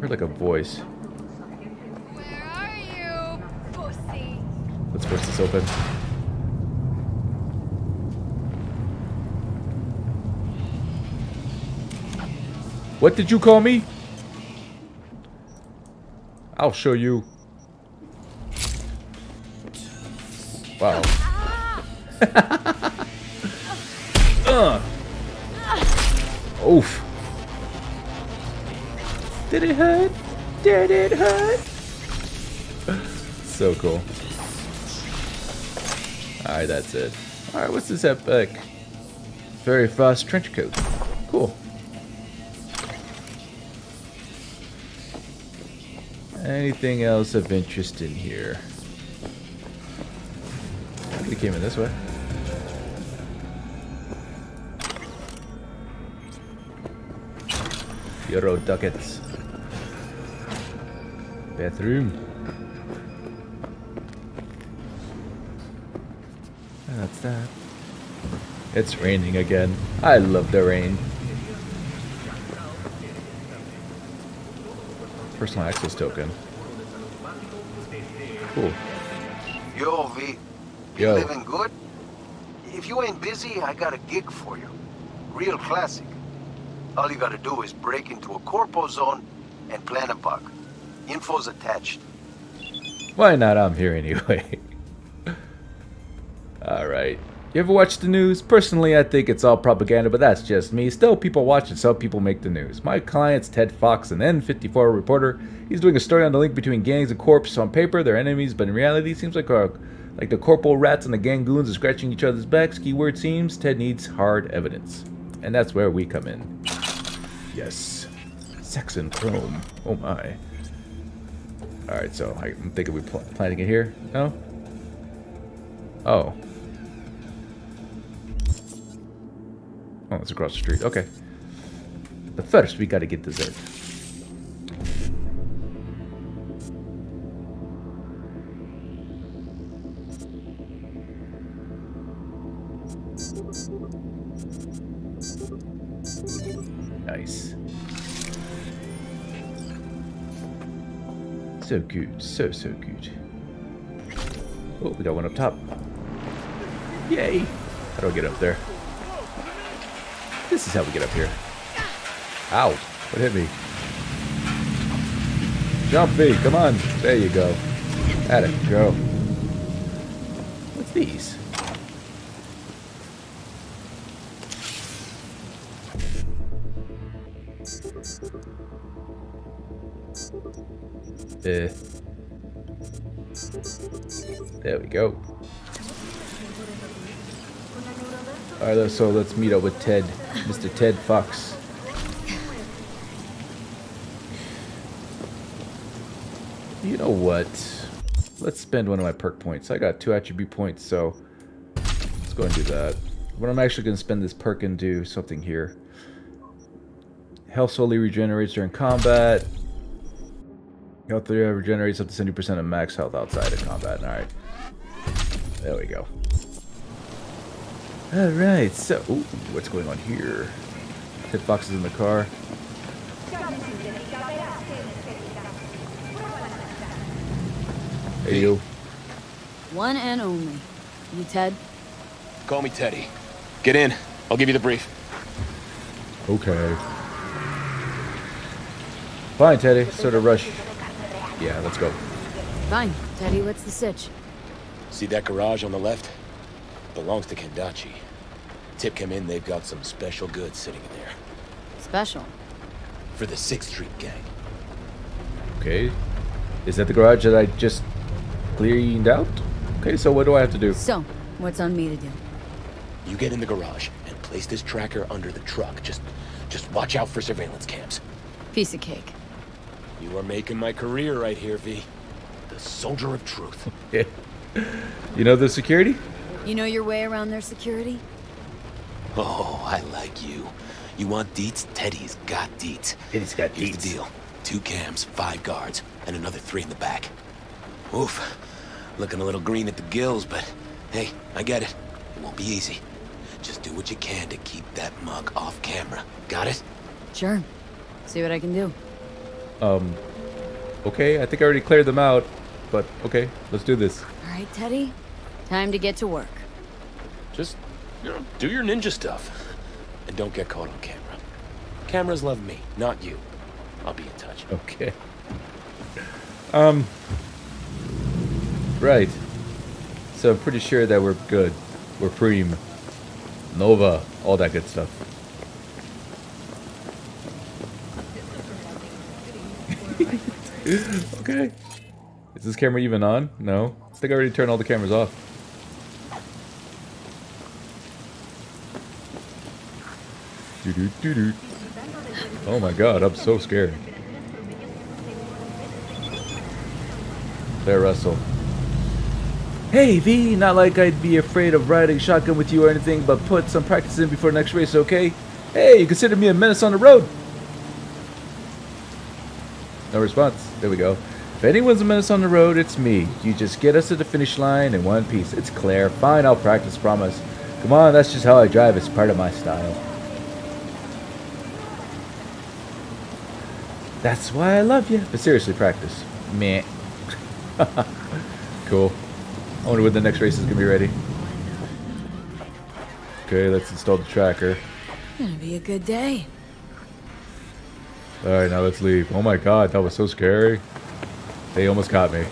Heard like a voice. Where are you, pussy? Let's force this open. What did you call me? I'll show you. That's it. Alright, what's this epic? Very fast trench coat. Cool. Anything else of interest in here? It came in this way. Euro ducats. Bathroom. It's raining again. I love the rain. Personal access token. Cool. Yo, V. You Yo. living good? If you ain't busy, I got a gig for you. Real classic. All you gotta do is break into a corpo zone and plant a bug. Info's attached. Why not? I'm here anyway. [laughs] You ever watch the news? Personally, I think it's all propaganda, but that's just me. Still, people watch it, so people make the news. My client's Ted Fox, an N54 reporter. He's doing a story on the link between gangs and corps. On paper, they're enemies, but in reality, it seems like a, like the corporal rats and the gang goons are scratching each other's backs. Keyword seems Ted needs hard evidence. And that's where we come in. Yes. Saxon Chrome. Oh my. Alright, so I'm thinking we're pl planting it here. No? Oh. Oh, it's across the street. Okay. But first, we gotta get dessert. Nice. So good. So, so good. Oh, we got one up top. Yay! How do I get up there? This is how we get up here. Ow! What hit me? Jump V, come on. There you go. At it, go. What's these? Eh. There we go. Alright, so let's meet up with Ted, Mr. Ted Fox. You know what? Let's spend one of my perk points. I got two attribute points, so let's go and do that. But I'm actually going to spend this perk and do something here. Health slowly regenerates during combat. Health 3 regenerates up to 70% of max health outside of combat. Alright. There we go. Alright, so... Ooh, what's going on here? Ted Fox is in the car. Hey, you. One and only. You Ted? Call me Teddy. Get in. I'll give you the brief. Okay. Fine, Teddy. Sort of rush. Yeah, let's go. Fine. Teddy, what's the sitch? See that garage on the left? Belongs to Kendachi. Tip came in, they've got some special goods sitting in there. Special. For the 6th Street gang. Okay. Is that the garage that I just cleaned out? Okay, so what do I have to do? So, What's on me to do? You get in the garage and place this tracker under the truck. Just, just watch out for surveillance cams. Piece of cake. You are making my career right here, V. The soldier of truth. [laughs] You know the security? You know your way around their security? Oh, I like you. You want deets? Teddy's got deets. Teddy's got Here's deets. the deal. Two cams, five guards, and another three in the back. Oof. Looking a little green at the gills, but hey, I get it. It won't be easy. Just do what you can to keep that mug off camera. Got it? Sure. See what I can do. Um, okay, I think I already cleared them out, but okay, let's do this. All right, Teddy. Time to get to work. Just, you know, do your ninja stuff. And don't get caught on camera. Cameras love me, not you. I'll be in touch. Okay. Um, right. So I'm pretty sure that we're good. We're Preem, Nova, all that good stuff. [laughs] okay. Is this camera even on? No. I think I already turned all the cameras off. Oh my god, I'm so scared. There, Russell. Hey, V, not like I'd be afraid of riding shotgun with you or anything, but put some practice in before next race, okay? Hey, you consider me a menace on the road? No response. There we go. If anyone's a menace on the road, it's me. You just get us to the finish line in one piece. It's Claire. Fine, I'll practice, promise. Come on, that's just how I drive. It's part of my style. That's why I love you. But seriously, practice. Meh. [laughs] cool. I wonder when the next race is going to be ready. Okay, let's install the tracker. Gonna be a good day. Alright, now let's leave. Oh my god, that was so scary. They almost caught me. [laughs]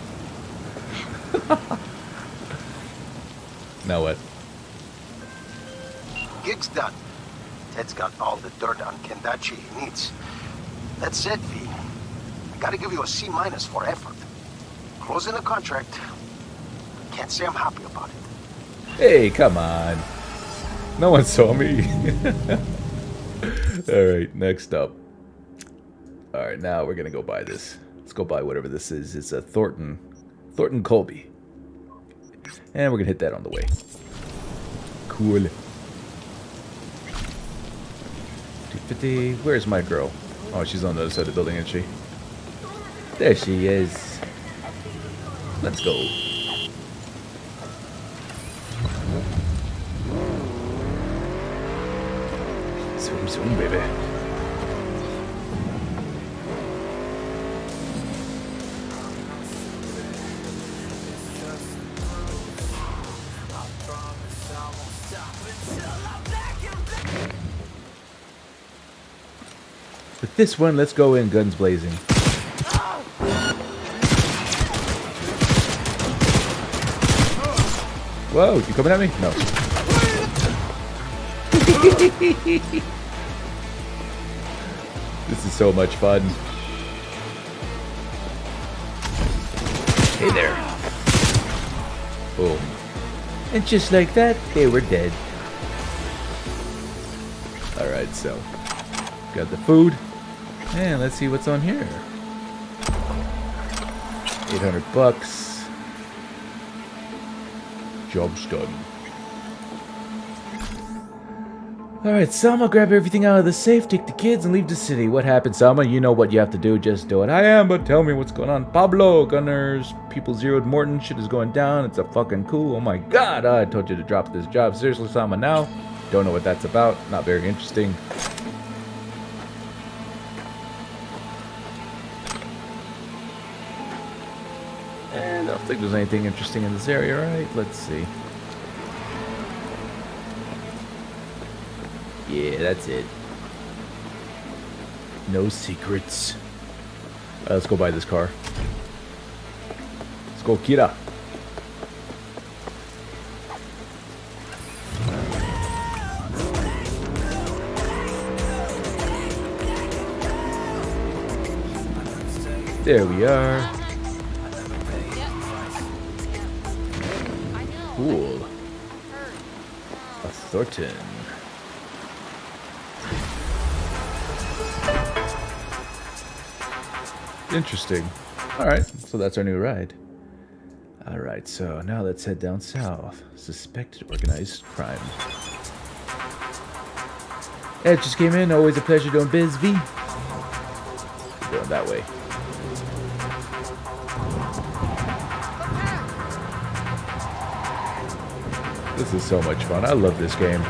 now what? Gig's done. Ted's got all the dirt on Kendachi he needs. That's it, V. Gotta give you a C minus for effort. Closing the contract. Can't say I'm happy about it. Hey, come on. No one saw me. [laughs] Alright, next up. Alright, now we're gonna go buy this. Let's go buy whatever this is. It's a Thornton. Thornton Colby. And we're gonna hit that on the way. Cool. 250. Where's my girl? Oh, she's on the other side of the building, isn't she? There she is. Let's go. Zoom, zoom, baby. With this one, let's go in guns blazing. Whoa, you coming at me? No. [laughs] this is so much fun. Hey there. Boom. And just like that, they were dead. Alright, so. Got the food. And let's see what's on here. 800 bucks. Job's done. Alright, Selma, grab everything out of the safe, take the kids, and leave the city. What happened, Selma? You know what you have to do, just do it. I am, but tell me what's going on. Pablo, Gunners, people zeroed Morton, shit is going down, it's a fucking cool. Oh my god, I told you to drop this job. Seriously, Selma, now? Don't know what that's about, not very interesting. Think there's anything interesting in this area, right? Let's see. Yeah, that's it. No secrets. Alright, let's go buy this car. Let's go, Kira. There we are. Cool. A Thornton. Interesting. Alright, so that's our new ride. Alright, so now let's head down south. Suspected organized crime. Ed just came in. Always a pleasure doing biz, V. Going that way. This is so much fun. I love this game.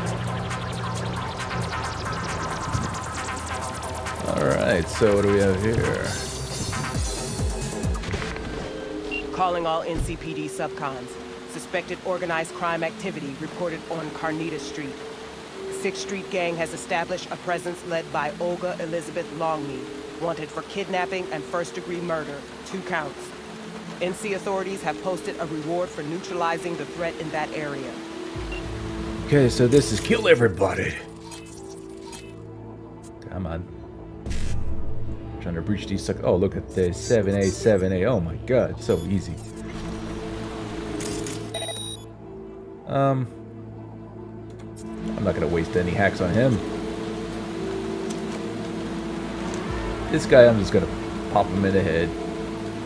Alright, so what do we have here? Calling all NCPD subcons. Suspected organized crime activity reported on Carnita Street. Sixth Street Gang has established a presence led by Olga Elizabeth Longmead, wanted for kidnapping and first-degree murder, two counts. NC authorities have posted a reward for neutralizing the threat in that area. Okay, so this is kill everybody. Come on. trying to breach these suck. Oh, look at this. 7A, 7A. Oh my god, so easy. Um, I'm not gonna waste any hacks on him. This guy, I'm just gonna pop him in the head.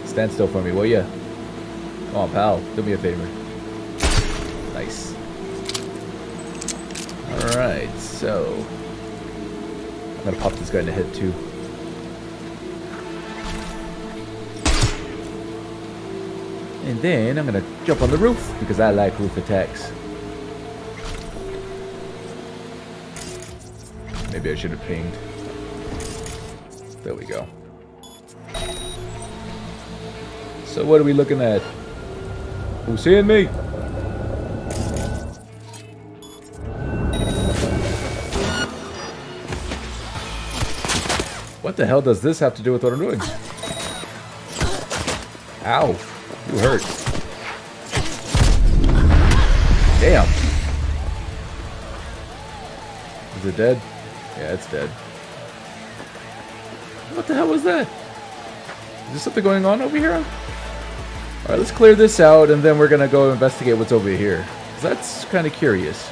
Stand still for me, will ya? Come on, pal. Do me a favor. Nice. Alright, so... I'm gonna pop this guy in the head, too. And then I'm gonna jump on the roof, because I like roof attacks. Maybe I should have pinged. There we go. So what are we looking at? Who's seeing me? What the hell does this have to do with what I'm doing? Ow. You hurt. Damn. Is it dead? Yeah, it's dead. What the hell was that? Is there something going on over here? Alright, let's clear this out and then we're gonna go investigate what's over here. That's kind of curious.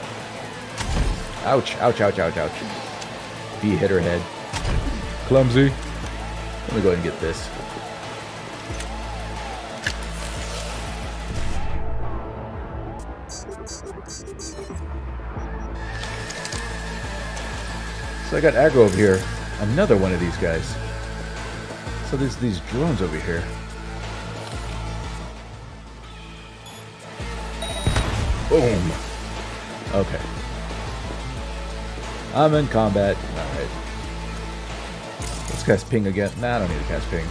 Ouch, ouch, ouch, ouch, ouch. B hit her head. Clumsy. Let me go ahead and get this. So I got aggro over here. Another one of these guys. So there's these drones over here. Boom. Okay. I'm in combat. Alright. Let's cast ping again. Nah, I don't need to cast ping.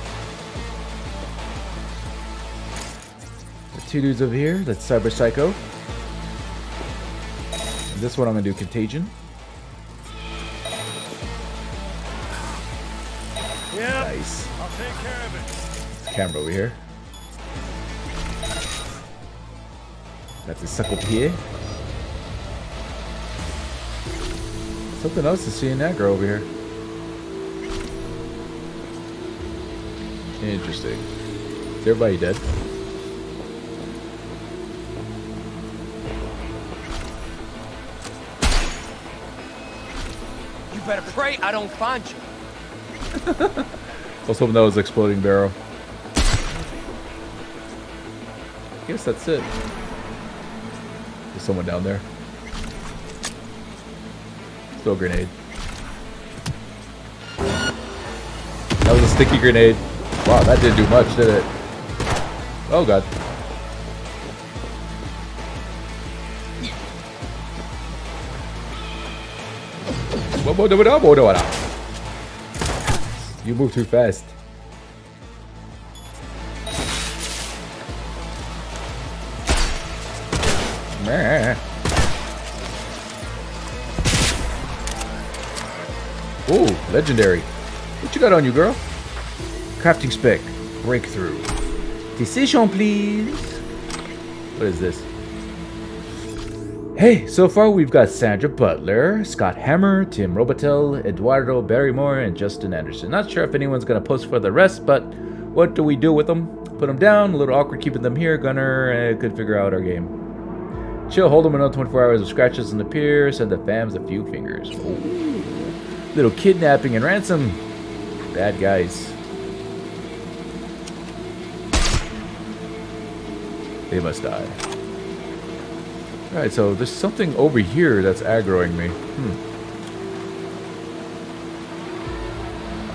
The two dudes over here. That's Cyber Psycho. And this one I'm going to do Contagion. Yeah. Nice. I'll take care of it. Camera over here. Got the suckle here. Something else is seeing that girl over here. Interesting. Is everybody dead? You better pray I don't find you. [laughs] I was hoping that was exploding barrel. I guess that's it. There's someone down there. Throw a grenade. That was a sticky grenade. Wow, that didn't do much, did it? Oh god. You move too fast. Meh. Ooh, legendary. What you got on you, girl? Crafting spec. Breakthrough. Decision, please. What is this? Hey, so far we've got Sandra Butler, Scott Hammer, Tim Robitel, Eduardo Barrymore, and Justin Anderson. Not sure if anyone's gonna post for the rest, but what do we do with them? Put them down, a little awkward keeping them here. Gunner uh, could figure out our game. Chill, hold them another 24 hours of scratches on the pier, send the fams a few fingers. Ooh. Little kidnapping and ransom. Bad guys. They must die. Alright, so there's something over here that's aggroing me. Hmm.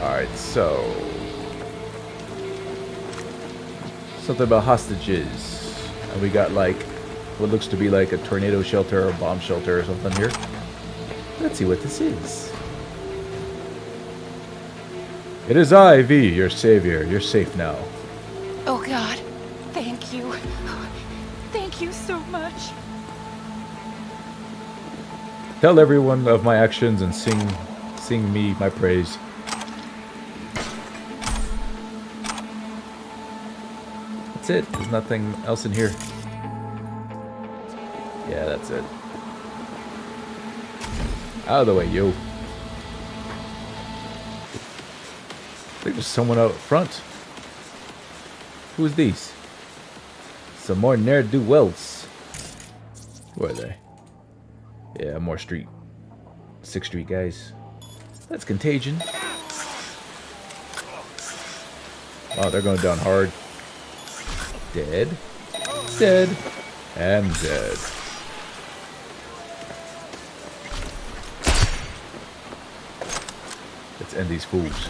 Alright, so... Something about hostages. And we got like what looks to be like a tornado shelter or bomb shelter or something here. Let's see what this is. It is I, V, your savior. You're safe now. Oh God. Thank you so much. Tell everyone of my actions and sing sing me my praise. That's it. There's nothing else in here. Yeah, that's it. Out of the way, yo. I think there's someone out front. Who is these? Some more ne'er-do-wells. Who are they? Yeah, more street. Sixth Street guys. That's contagion. Oh, they're going down hard. Dead. Dead. And dead. Let's end these fools.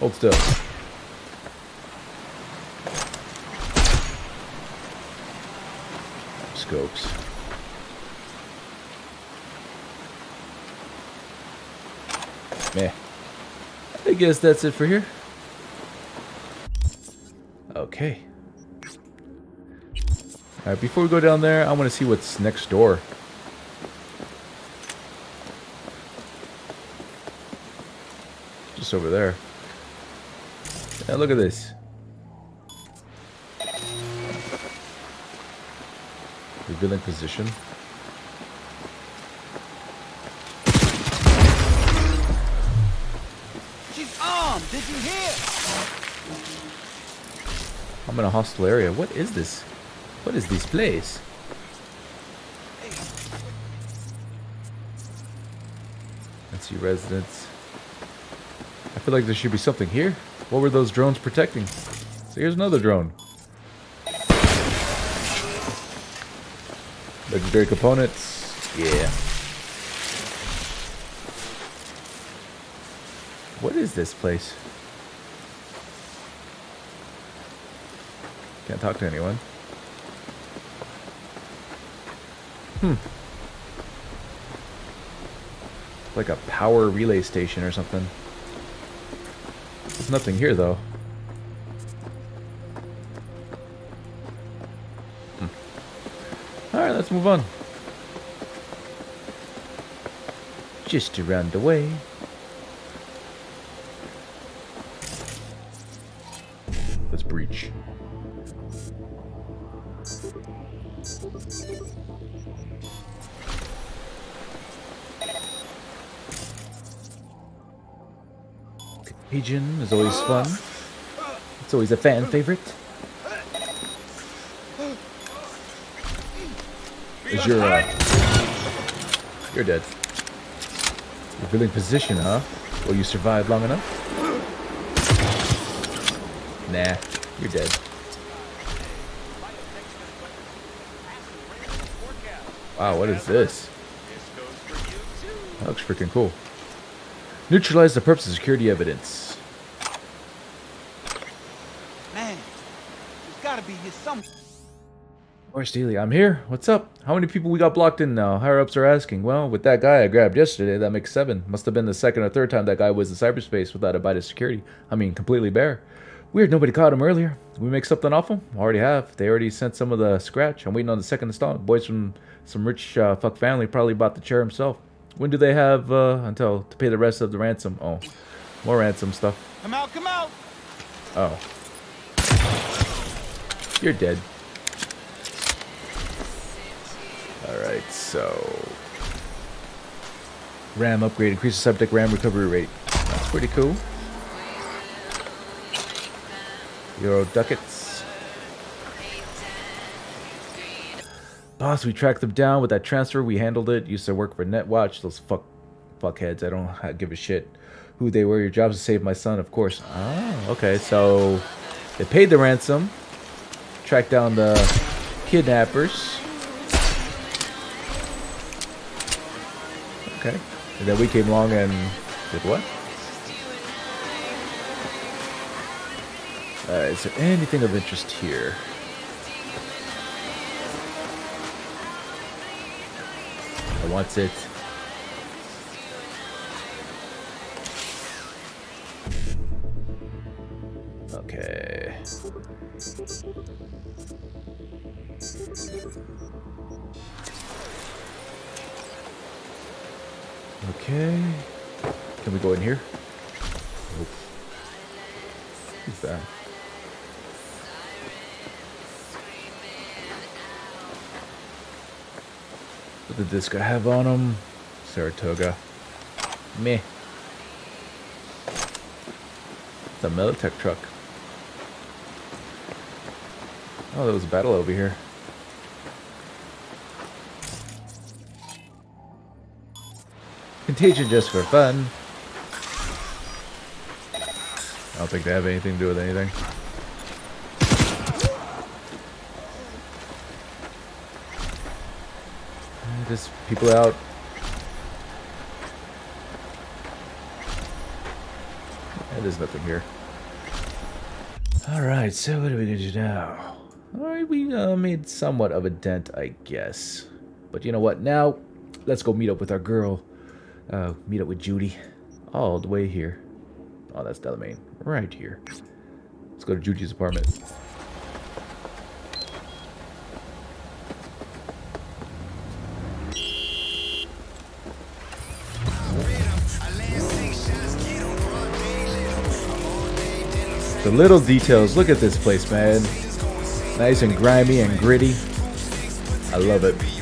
Hold still. Scopes. Meh. I guess that's it for here. Okay. Alright, before we go down there, I want to see what's next door. Just over there. Yeah, look at this. Revealing position. She's armed. Did you hear? I'm in a hostile area. What is this? What is this place? Let's see residents. I feel like there should be something here. What were those drones protecting? So here's another drone. Legendary components. Yeah. What is this place? Can't talk to anyone. Hmm. Like a power relay station or something. There's nothing here though. Let's move on. Just around the way. Let's breach. Pigeon is always fun. It's always a fan favorite. Is your uh, you're dead. Position, huh? Will you survive long enough? Nah, you're dead. Wow, what is this? That looks freaking cool. Neutralize the purpose of security evidence. Man, there's gotta be here some. Or Steely, I'm here. What's up? How many people we got blocked in now? Higher ups are asking. Well, with that guy I grabbed yesterday, that makes seven. Must have been the second or third time that guy was in cyberspace without a bite of security. I mean, completely bare. Weird, nobody caught him earlier. We make something off him? Already have. They already sent some of the scratch. I'm waiting on the second installment. Boys from some rich uh, fuck family probably bought the chair himself. When do they have uh, until to pay the rest of the ransom? Oh, more ransom stuff. Come out, come out. Oh. You're dead. Alright, so... RAM upgrade, increases septic RAM recovery rate. That's pretty cool. Euro ducats. Boss, we tracked them down with that transfer. We handled it. Used to work for Netwatch. Those fuck fuckheads. I don't give a shit who they were. Your job is to save my son, of course. Oh, okay. So they paid the ransom. Tracked down the kidnappers. Okay. And then we came along and did what? Uh, is there anything of interest here? I want it. Okay. Okay. Can we go in here? Nope. Who's that? What did this guy have on him? Saratoga. Meh. It's a Militech truck. Oh, there was a battle over here. Contagion just for fun. I don't think they have anything to do with anything. Uh, Just people out. Yeah, there's nothing here. Alright, so what are we do now? Alright, we uh, made somewhat of a dent, I guess. But you know what? Now, let's go meet up with our girl. Uh, meet up with Judy. All the way here. Oh, that's Delamain. Right here. Let's go to Judy's apartment. The little details. Look at this place, man. Nice and grimy and gritty. I love it.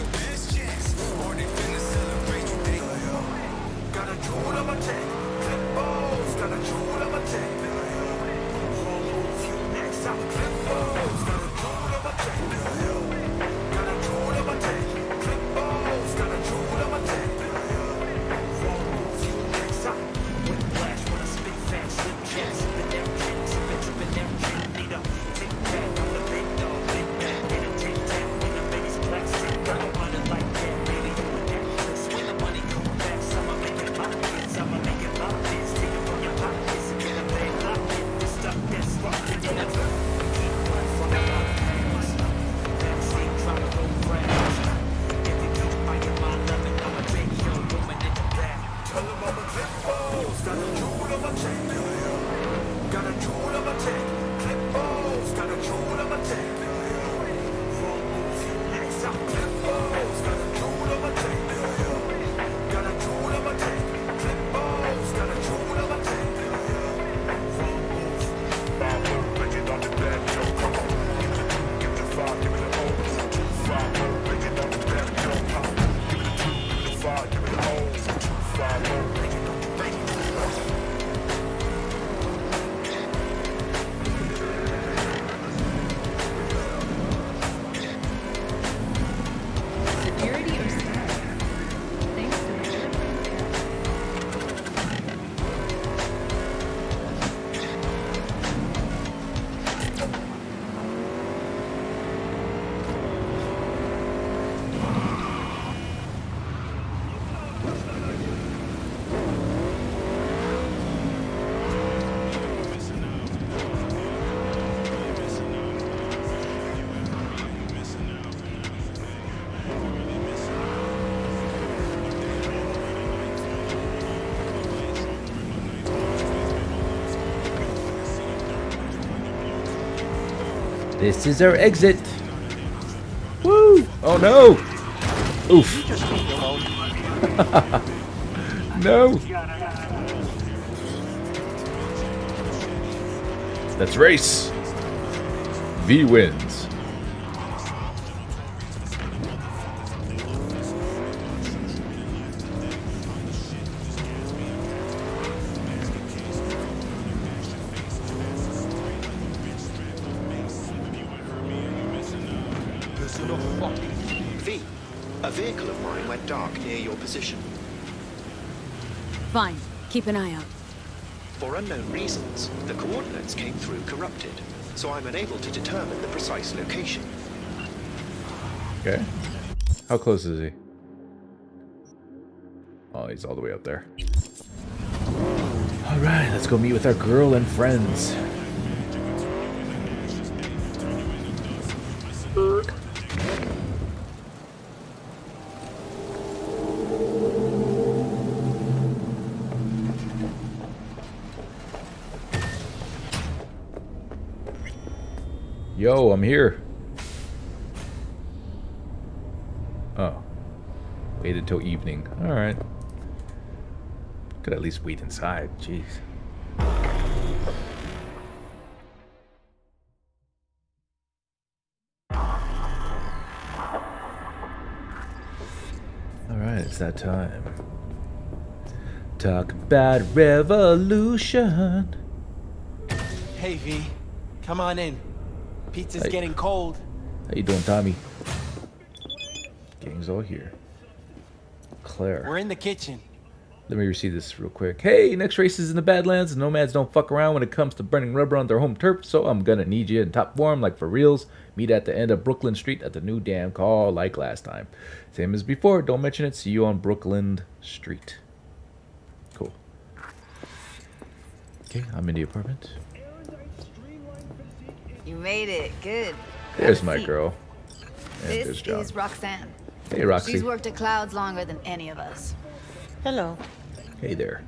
This is our exit. Woo! Oh no! Oof. [laughs] no! Let's race. V wins. Vehicle of mine went dark near your position. Fine. Keep an eye out. For unknown reasons, the coordinates came through corrupted, so I'm unable to determine the precise location. Okay. How close is he? Oh, he's all the way up there. Alright, let's go meet with our girl and friends. I'm here. Oh. Wait until evening. Alright. Could at least wait inside. Jeez. Alright, it's that time. Talk about revolution. Hey, V. Come on in. Pizza's Hey. getting cold. How you doing, Tommy? Gang's all here. Claire. We're in the kitchen. Let me receive this real quick. Hey, next race is in the Badlands. Nomads don't fuck around when it comes to burning rubber on their home turf, so I'm gonna need you in top form, like for reals. Meet at the end of Brooklyn Street at the new dam call, like last time. Same as before, don't mention it. See you on Brooklyn Street. Cool. Okay, I'm in the apartment. You made it. Good. There's my girl. And This there's is Roxanne. Hey, Roxy. She's worked at Clouds longer than any of us. Hello. Hey there.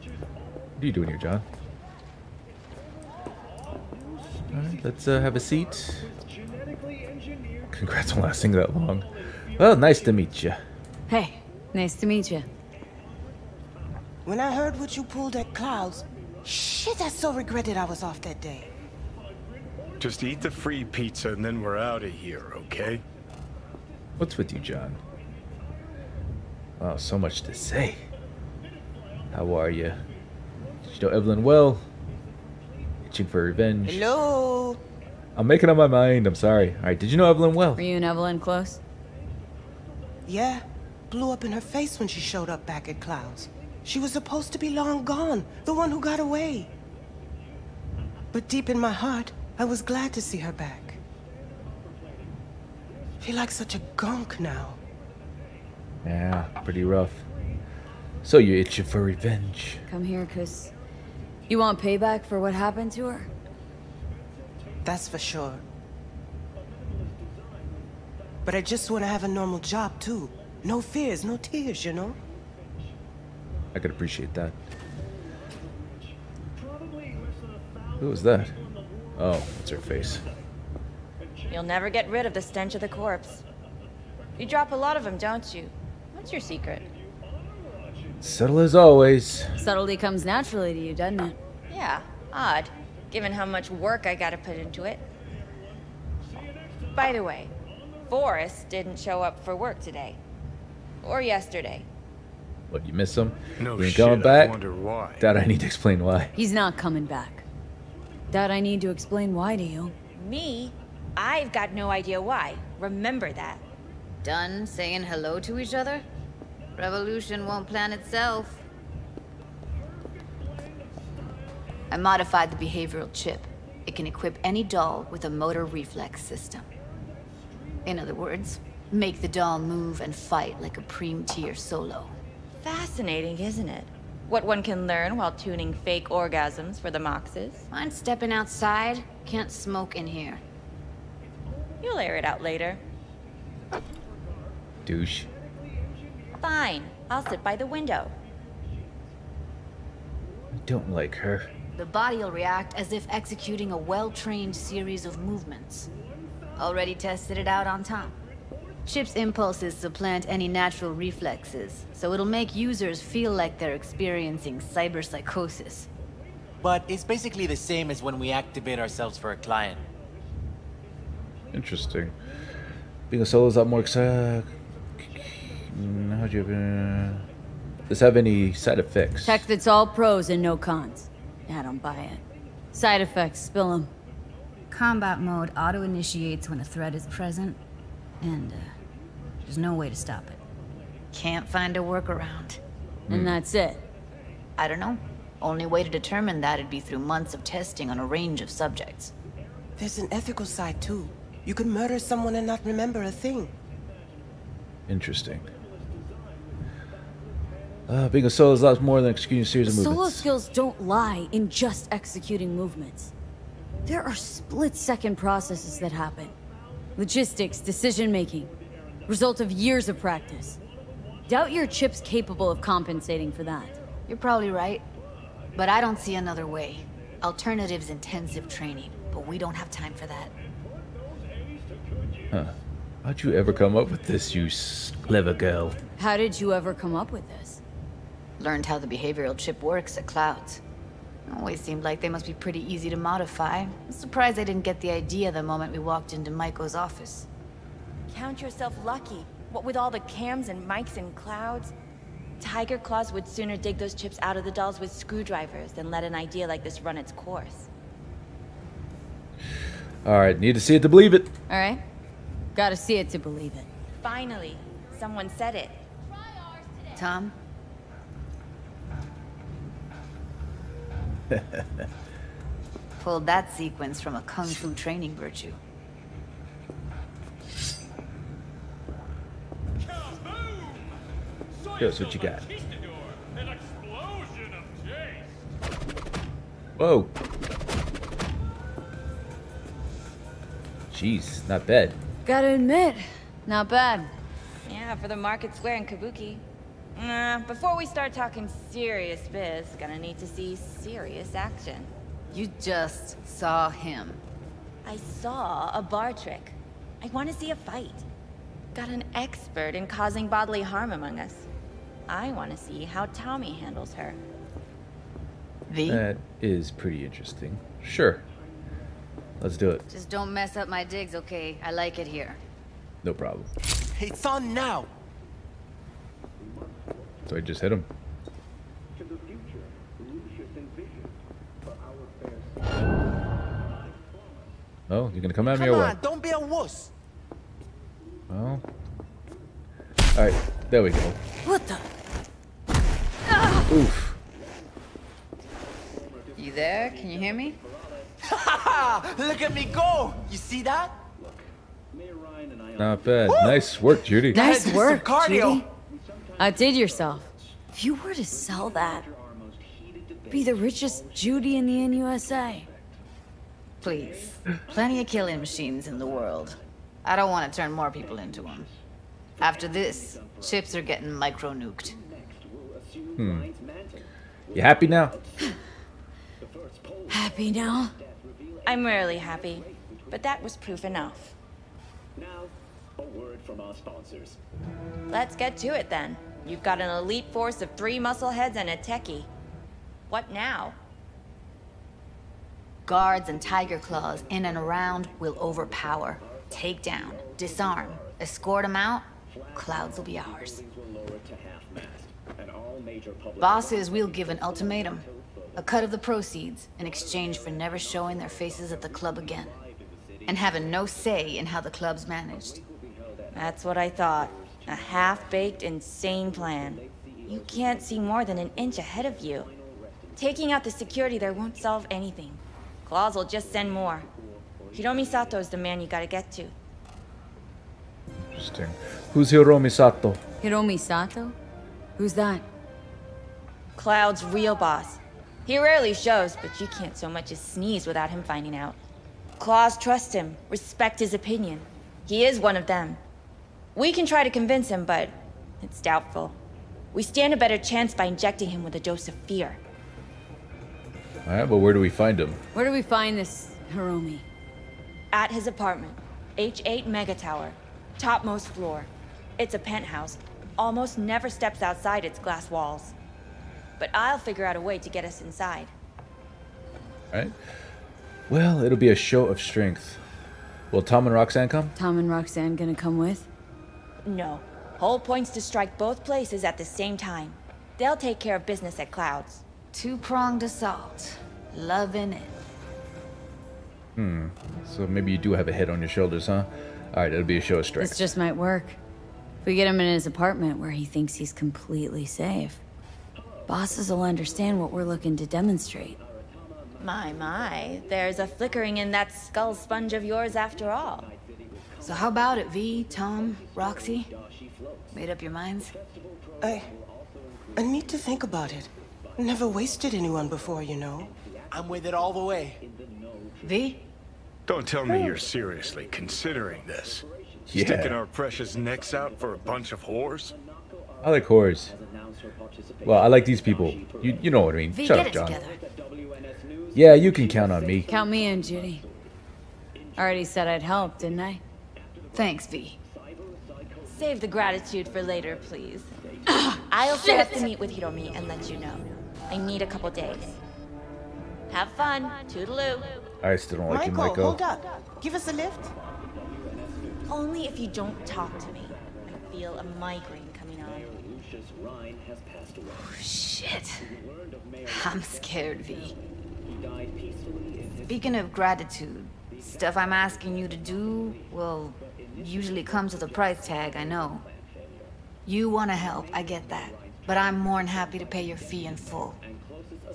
What are you doing here, John? Alright, let's uh, have a seat. Congrats on lasting that long. Well, nice to meet you. Hey, nice to meet you. When I heard what you pulled at Clouds, shit, I so regretted I was off that day. Just eat the free pizza and then we're out of here, okay? What's with you, John? Wow, so much to say. How are you? Did you know Evelyn well? Itching for revenge. Hello? I'm making up my mind. I'm sorry. All right, did you know Evelyn well? Were you and Evelyn close? Yeah, blew up in her face when she showed up back at Clouds. She was supposed to be long gone, the one who got away. But deep in my heart, I was glad to see her back. Feel like such a gunk now. Yeah, pretty rough. So you itching for revenge? Come here, cause you want payback for what happened to her? That's for sure. But I just want to have a normal job, too. No fears, no tears, you know? I could appreciate that. Who was that? Oh, what's her face? You'll never get rid of the stench of the corpse. You drop a lot of them, don't you? What's your secret? Subtle as always. Subtlety comes naturally to you, doesn't it? Yeah, odd, given how much work I gotta put into it. By the way, Forrest didn't show up for work today. Or yesterday. What, you miss him? No you ain't shit, coming I back? wonder why. Doubt I need to explain why. He's not coming back. Doubt I need to explain why to you. Me? I've got no idea why. Remember that. Done saying hello to each other? Revolution won't plan itself. I modified the behavioral chip. It can equip any doll with a motor reflex system. In other words, make the doll move and fight like a Prime tier solo. Fascinating, isn't it? What one can learn while tuning fake orgasms for the Moxes. Mind stepping outside? Can't smoke in here. You'll air it out later. Douche. Fine. I'll sit by the window. I don't like her. The body will react as if executing a well-trained series of movements. Already tested it out on Tom. Chip's impulses supplant any natural reflexes, so it'll make users feel like they're experiencing cyberpsychosis. But it's basically the same as when we activate ourselves for a client. Interesting. Being a solo is a lot more exciting. How'd you uh, Does this have any side effects? Tech that's all pros and no cons. I don't buy it. Side effects, spill them. Combat mode auto-initiates when a threat is present. And, uh, There's no way to stop it. Can't find a workaround. And that's it. I don't know. Only way to determine that would be through months of testing on a range of subjects. There's an ethical side too. You could murder someone and not remember a thing. Interesting. Uh, being a solo is lots more than executing a series of movements. Solo skills don't lie in just executing movements. There are split-second processes that happen. Logistics, decision-making, result of years of practice. Doubt your chip's capable of compensating for that. You're probably right. But I don't see another way. Alternatives intensive training, but we don't have time for that. Huh. How'd you ever come up with this, you clever girl? How did you ever come up with this? Learned how the behavioral chip works at Clouds. Always seemed like they must be pretty easy to modify. I'm surprised I didn't get the idea the moment we walked into Maiko's office. Count yourself lucky. What with all the cams and mics and clouds? Tiger Claws would sooner dig those chips out of the dolls with screwdrivers than let an idea like this run its course. Alright, need to see it to believe it. Alright? Gotta see it to believe it. Finally, someone said it. Tom? [laughs] Pulled that sequence from a kung fu training virtue. Show us what you got. Whoa. Jeez, not bad. Gotta admit, not bad. Yeah, for the market square in Kabuki. Nah, before we start talking serious biz, gonna need to see serious action. You just saw him. I saw a bar trick. I want to see a fight. Got an expert in causing bodily harm among us. I want to see how Tommy handles her. The? That is pretty interesting. Sure. Let's do it. Just don't mess up my digs, okay? I like it here. No problem. It's on now. So I just hit him. Oh, you're gonna come at me Come or what? on, don't be a wuss. Well. Alright, there we go. What the? Oof. You there? Can you hear me? [laughs] Look at me go. You see that? Not bad. Nice work, Judy. Nice work, cardio. Judy. Uh, did yourself. If you were to sell that, be the richest Judy in the NUSA. Please. Plenty of killing machines in the world. I don't want to turn more people into them. After this, chips are getting micro-nuked. Hmm. You happy now? [laughs] Happy now? I'm rarely happy, but that was proof enough. Now, a word from our sponsors. Let's get to it then. You've got an elite force of three muscleheads and a techie. What now? Guards and tiger claws in and around will overpower, take down, disarm, escort them out. Clouds will be ours. And all major public Bosses, we'll give an ultimatum. A cut of the proceeds in exchange for never showing their faces at the club again. And having no say in how the club's managed. That's what I thought. A half-baked, insane plan. You can't see more than an inch ahead of you. Taking out the security there won't solve anything. Claws will just send more. Hiromi Sato is the man you gotta get to. Interesting. Who's Hiromi Sato? Hiromi Sato? Who's that? Cloud's real boss. He rarely shows, but you can't so much as sneeze without him finding out. Claws trust him, respect his opinion. He is one of them. We can try to convince him, but it's doubtful. We stand a better chance by injecting him with a dose of fear. Alright, but where do we find him? Where do we find this Hiromi? At his apartment, H8 Mega Tower, topmost floor. It's a penthouse, almost never steps outside its glass walls. But I'll figure out a way to get us inside. Alright. Well, it'll be a show of strength. Will Tom and Roxanne come? Tom and Roxanne gonna come with? No. Whole point's to strike both places at the same time. They'll take care of business at Clouds. Two-pronged assault. Loving it. Hmm. So maybe you do have a head on your shoulders, huh? Alright, it'll be a show of strength. This just might work. If we get him in his apartment where he thinks he's completely safe, bosses will understand what we're looking to demonstrate. My, my. There's a flickering in that skull sponge of yours after all. So how about it, V, Tom, Roxy? Made up your minds? I... I need to think about it. Never wasted anyone before, you know. I'm with it all the way. V? Don't tell me you're seriously considering this. Yeah. Sticking our precious necks out for a bunch of whores? I like whores. Well, I like these people. You you know what I mean. V, Shut get up, John. together. Yeah, you can count on me. Count me in, Judy. Already said I'd help, didn't I? Thanks, V. Save the gratitude for later, please. I also have to meet with Hiromi and let you know. I need a couple days. Have fun. Toodaloo. I still don't like you, Michael, Michael. hold up. Give us a lift. Only if you don't talk to me. I feel a migraine coming on. Oh, shit. I'm scared, V. Speaking of gratitude, stuff I'm asking you to do, well, usually comes with a price tag, I know. You want to help, I get that. But I'm more than happy to pay your fee in full.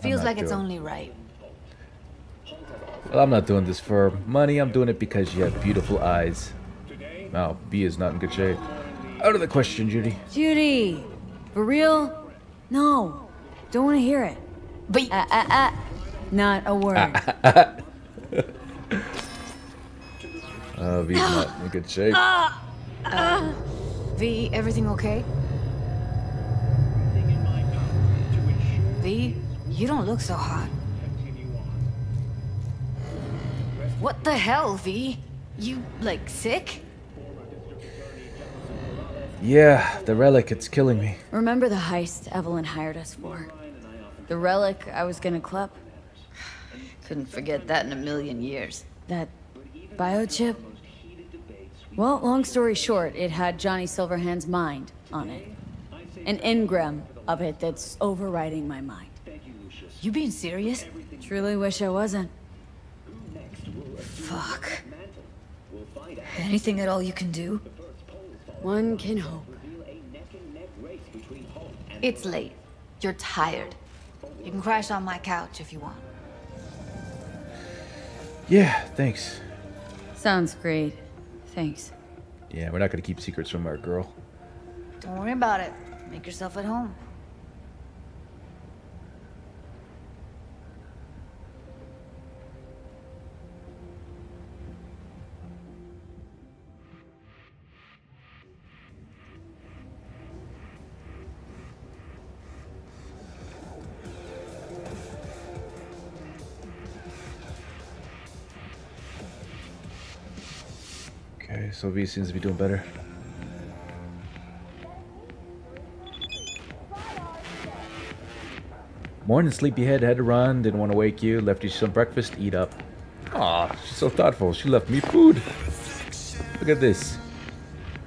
Feels like it's only right. Well, I'm not doing this for money. I'm doing it because you have beautiful eyes. Wow, V is not in good shape. Out of the question, Judy. Judy! For real? No. Don't want to hear it. But. Uh, uh, uh. Not a word. [laughs] Uh, V's not in good shape. Uh, v, everything okay? V, you don't look so hot. What the hell, V? You, like, sick? Yeah, the relic, it's killing me. Remember the heist Evelyn hired us for? The relic I was gonna club? Couldn't forget that in a million years. That biochip? Well, long story short, it had Johnny Silverhand's mind on it. An engram of it that's overriding my mind. You being serious? Truly wish I wasn't. Fuck. Anything at all you can do? One can hope. It's late. You're tired. You can crash on my couch if you want. Yeah, thanks. Sounds great. Thanks. Yeah, we're not gonna keep secrets from our girl. Don't worry about it. Make yourself at home. So V seems to be doing better. Morning, sleepyhead. Had to run. Didn't want to wake you. Left you some breakfast. Eat up. Aw, she's so thoughtful. She left me food. Look at this.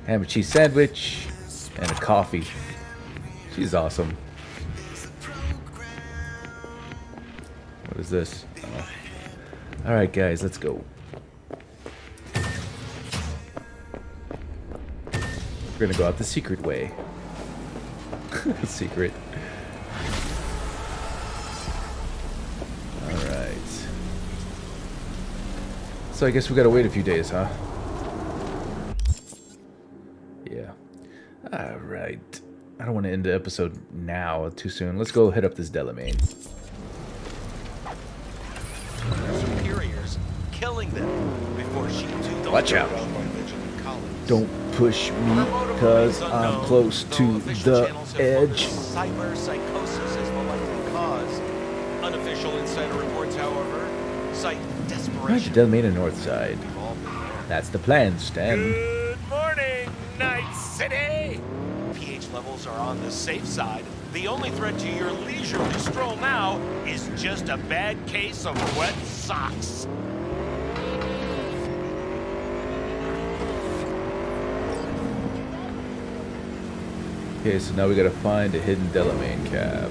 Ham and cheese sandwich and a coffee. She's awesome. What is this? Oh. All right, guys, let's go. We're gonna go out the secret way. [laughs] secret. Alright. So I guess we gotta wait a few days, huh? Yeah. Alright. I don't want to end the episode now too soon. Let's go hit up this Delamain. superiors, killing them before she too Watch out. Don't push me, cause I'm close to the edge. Is the likely cause. Unofficial insider reports, however, cite desperation. North Side. That's the plan, Stan. Good morning, Night City! pH levels are on the safe side. The only threat to your leisurely stroll now is just a bad case of wet socks. Okay, so now we gotta find a hidden Delamain cab.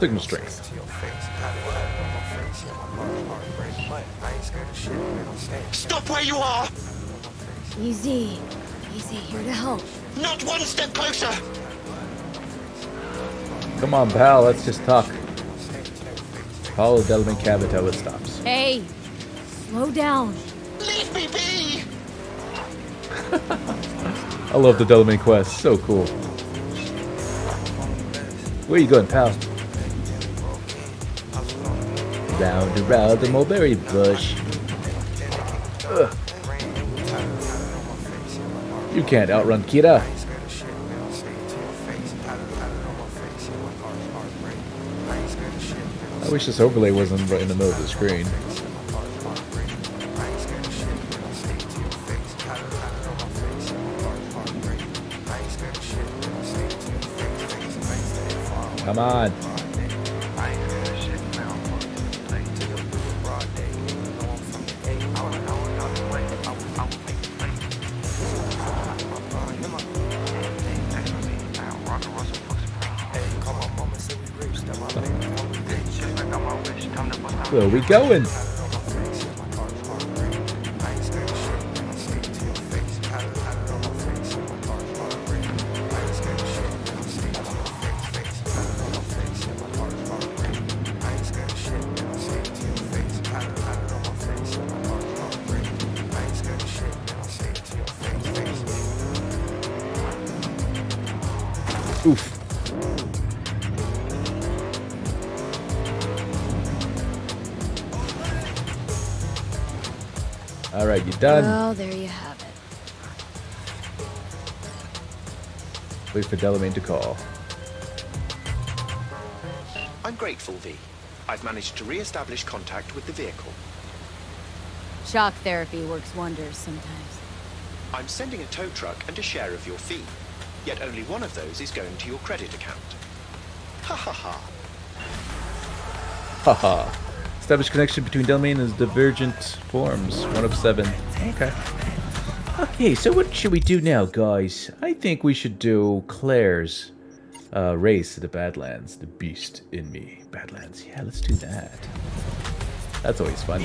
Signal strength. Stop where you are! Easy. Easy, here to help. Not one step closer! Come on, pal, let's just talk. Follow Delamain Cab until it stops. Hey, slow down. Leave me be! [laughs] I love the Delamain quest, so cool. Where you going, pal? Round the mulberry bush. Ugh. You can't outrun Kira. I wish this overlay wasn't right in the middle of the screen. Come on. We going? Delamain to call. I'm grateful, V. I've managed to re-establish contact with the vehicle. Shock therapy works wonders sometimes. I'm sending a tow truck and a share of your fee. Yet only one of those is going to your credit account. Ha ha ha. Ha ha. Establish connection between Delamain and divergent forms. One of seven. Okay. Okay, so what should we do now, guys? I think we should do Claire's uh, race to the Badlands. The beast in me. Badlands. Yeah, let's do that. That's always fun.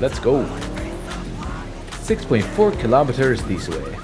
Let's go. 6.4 kilometers this way.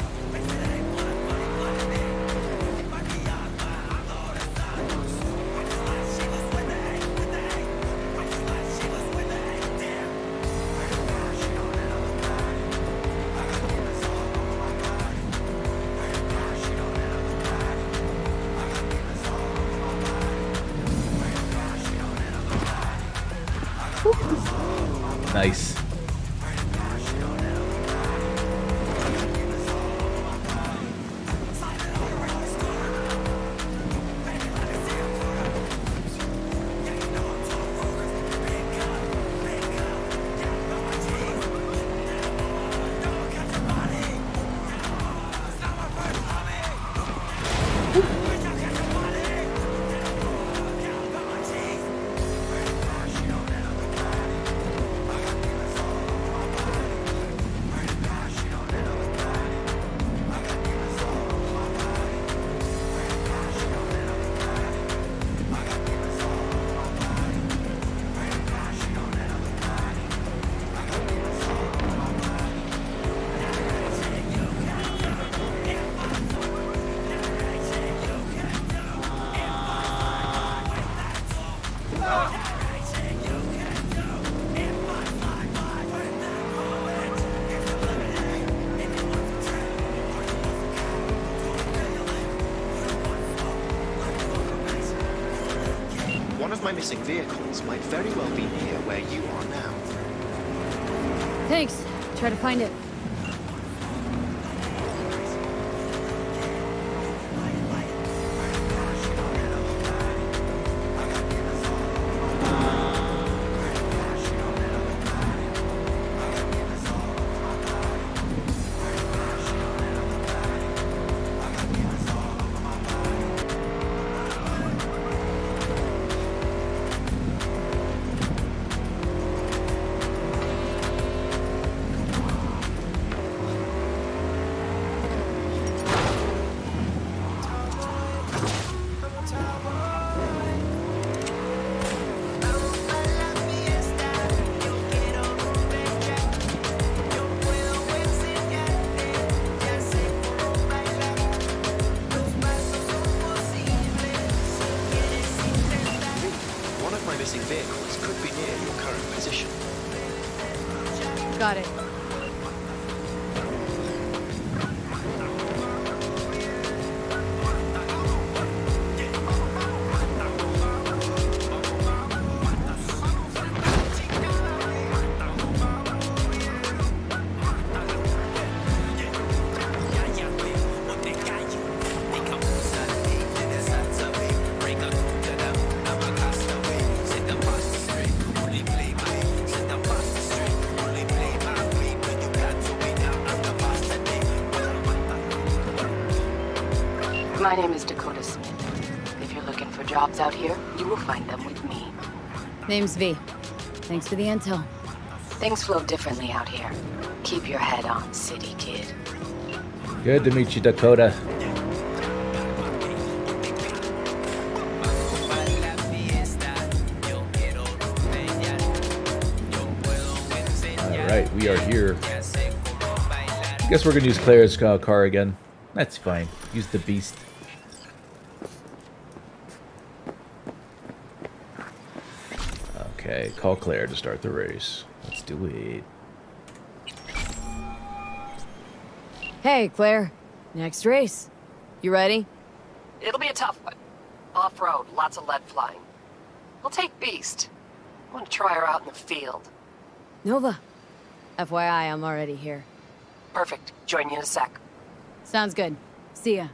Of my missing vehicles might very well be near where you are now. Thanks. Try to find it. Name's V. Thanks for the intel. Things flow differently out here. Keep your head on, city kid. Good to meet you, Dakota. Alright, we are here. Guess we're gonna use Claire's uh, car again. That's fine. Use the beast. Okay, call Claire to start the race. Let's do it. Hey, Claire. Next race. You ready? It'll be a tough one. Off-road, lots of lead flying. We'll take Beast. I want to try her out in the field. Nova. FYI, I'm already here. Perfect. Join you in a sec. Sounds good. See ya.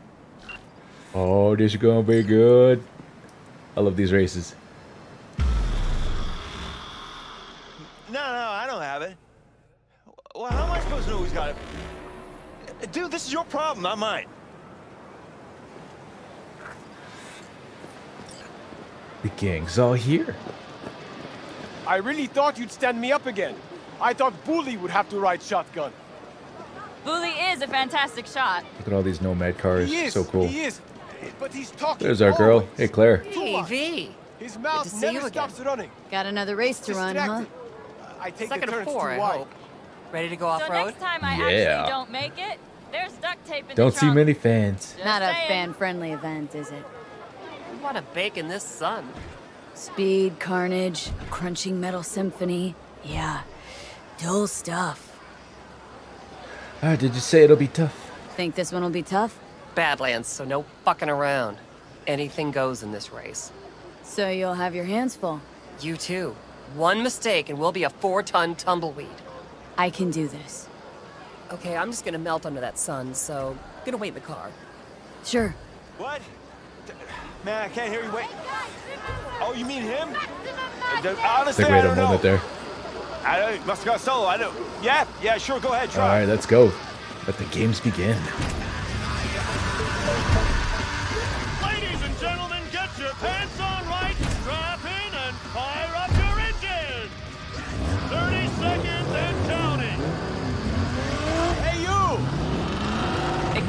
Oh, this is gonna be good. I love these races. No, no, I don't have it. Well, how am I supposed to know who's got it? Dude, this is your problem, not mine. The gang's all here. I really thought you'd stand me up again. I thought Bully would have to ride shotgun. Bully is a fantastic shot. Look at all these nomad cars. He is. So cool. He is. But he's talking. There's our girl. always. Hey, Claire. Too much. His mouth to see you again. stops running. Got another race to run, huh? I take Second the of turns four, too I wide. hope. Ready to go off-road? next time I Yeah. actually don't make it, there's duct tape in the Don't see many fans. Not a fan-friendly event, is it? What a bake in this sun. Speed, carnage, a crunching metal symphony. Yeah, dull stuff. Ah, did you say it'll be tough? Think this one will be tough? Badlands, so no fucking around. Anything goes in this race. So you'll have your hands full. You too. One mistake and we'll be a four-ton tumbleweed. I can do this. Okay, I'm just gonna melt under that sun, so gonna wait in the car. Sure. What? D- Man, I can't hear you. Wait. Oh, you mean him? D- I Honestly, think we I had a don't know. moment there. I don't, must have got solo. I don't. Yeah, yeah, sure. Go ahead, All try. right, let's go. Let the games begin.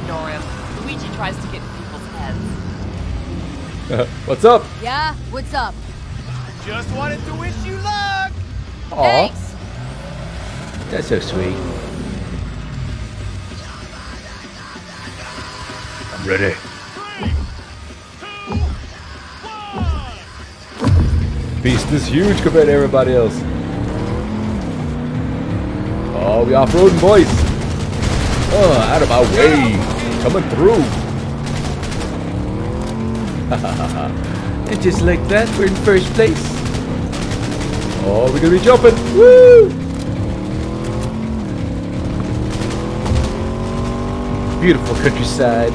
Ignore him. Luigi tries to get in people's heads. [laughs] What's up? Yeah, what's up? Just wanted to wish you luck. Aw. That's so sweet. I'm ready. Beast is huge compared to everybody else. Oh, we off-roading, boys. Oh, out of my way. Coming through. [laughs] and just like that, we're in first place. Oh, we're gonna be jumping. Woo! Beautiful countryside.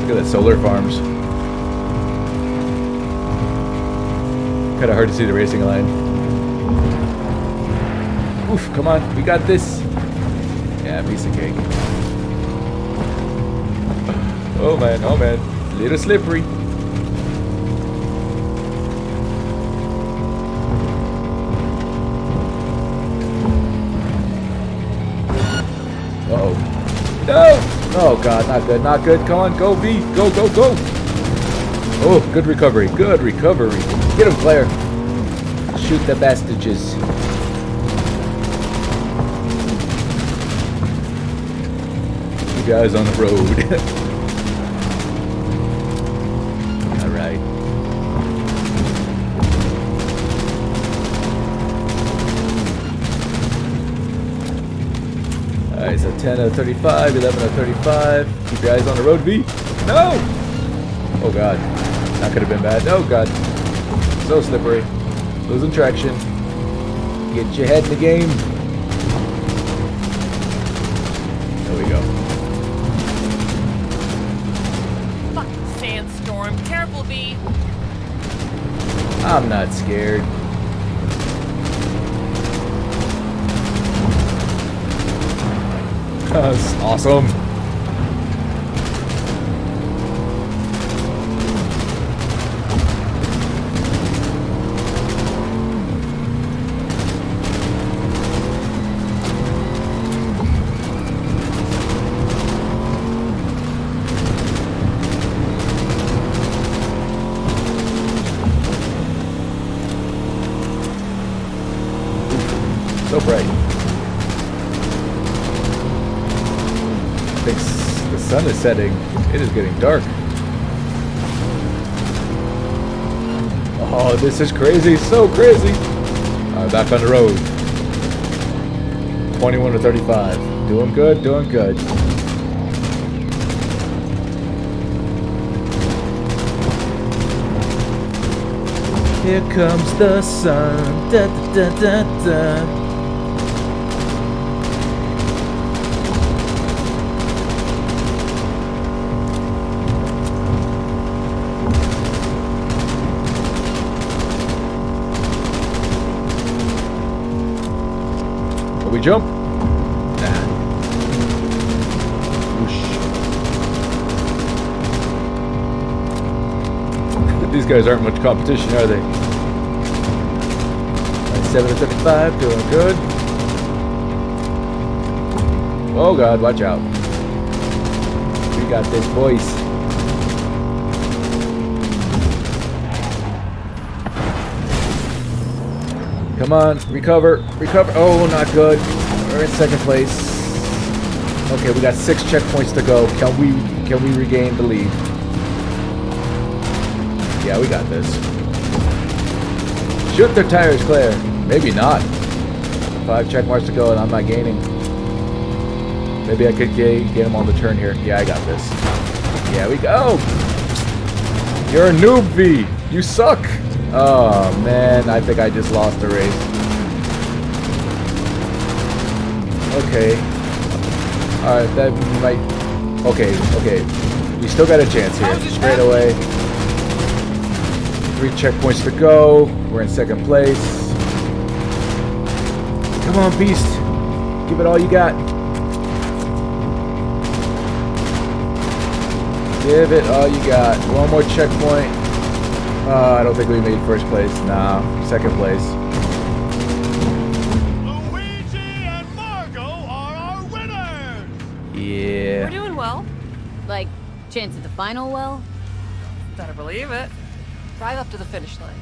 Look at that solar farms. Kind of hard to see the racing line. Oof, come on, we got this. Yeah, piece of cake. Oh man, oh man. A little slippery. Uh-oh. No! Oh god, not good, not good. Come on, go V. Go, go, go. Oh, good recovery. Good recovery. Get him, Claire. Shoot the bastages. guys on the road. [laughs] Alright, so 10 out of 35, 11 out of 35. Keep your eyes on the road, V. No! Oh god. That could have been bad. Oh god. So slippery. Losing traction. Get your head in the game. There we go. I'm not scared. That's awesome. Is setting. It is getting dark. Oh, this is crazy. So crazy. Back on the road. 21 to 35. Doing good, doing good. Here comes the sun. Da, da, da, jump? These guys aren't much competition, are they? 97 to 35, doing good. Oh god, watch out. We got this, boys. Come on, recover, recover. Oh, not good. We're in second place. Okay, we got six checkpoints to go. Can we can we regain the lead? Yeah, we got this. Shoot their tires clear. Maybe not. Five check marks to go, and I'm not gaining. Maybe I could get get him on the turn here. Yeah, I got this. Yeah, we go. You're a noob, V. You suck. Oh man, I think I just lost the race. Okay. Alright, that might... Okay, okay. We still got a chance here. Straight away. Three checkpoints to go. We're in second place. Come on, Beast. Give it all you got. Give it all you got. One more checkpoint. Uh, I don't think we made first place. Nah, second place. Chance at the final well? Better believe it. Drive up to the finish line.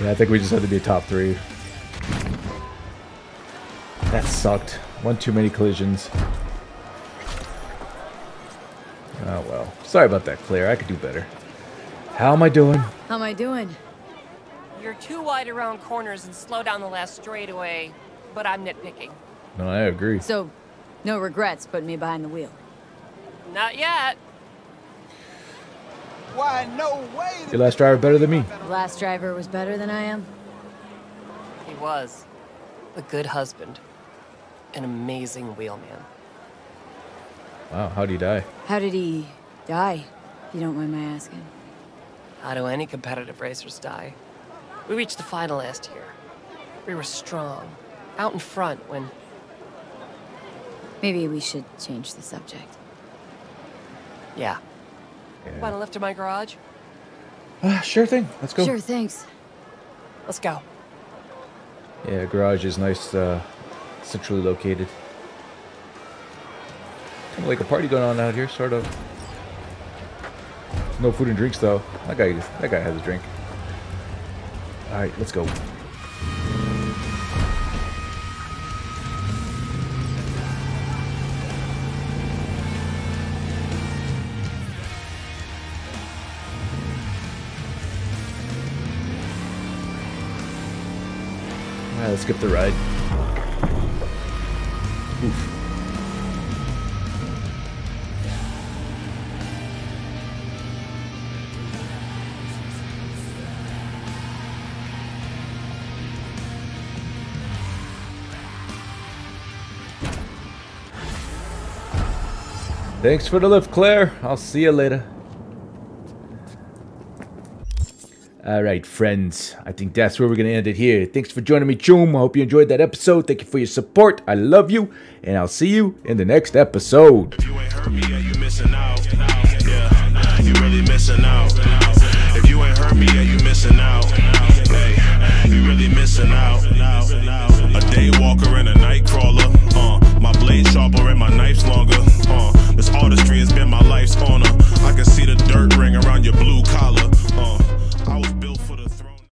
Yeah, I think we just had to be top three. That sucked. One too many collisions. Oh well. Sorry about that, Claire. I could do better. How am I doing? How am I doing? You're too wide around corners and slow down the last straightaway, but I'm nitpicking. No, I agree. So, no regrets putting me behind the wheel. Not yet. Why, no way! Your last driver better than me. The last driver was better than I am. He was. A good husband. An amazing wheelman. Wow, how'd he die? How did he die? If you don't mind my asking. How do any competitive racers die? We reached the final last year. We were strong, out in front when Maybe we should change the subject. Yeah. Want a lift to my garage? Uh, sure thing. Let's go. Sure, thanks. Let's go. Yeah, garage is nice, uh, centrally located. Kind of like a party going on out here, sort of. No food and drinks though. That guy, that guy has a drink. All right, let's go. Let's skip the ride. Oof. Thanks for the lift, Claire. I'll see you later. All right, friends. I think that's where we're going to end it here. Thanks for joining me, Chum. I hope you enjoyed that episode. Thank you for your support. I love you, and I'll see you in the next episode. If you ain't heard me, you missing out. Hey, you really missing out. A day walker and a night crawler. Uh, my blade sharper and my knife's longer. Uh, this artistry has been my life's honor. I can see the dirt ring around your blue collar. Uh.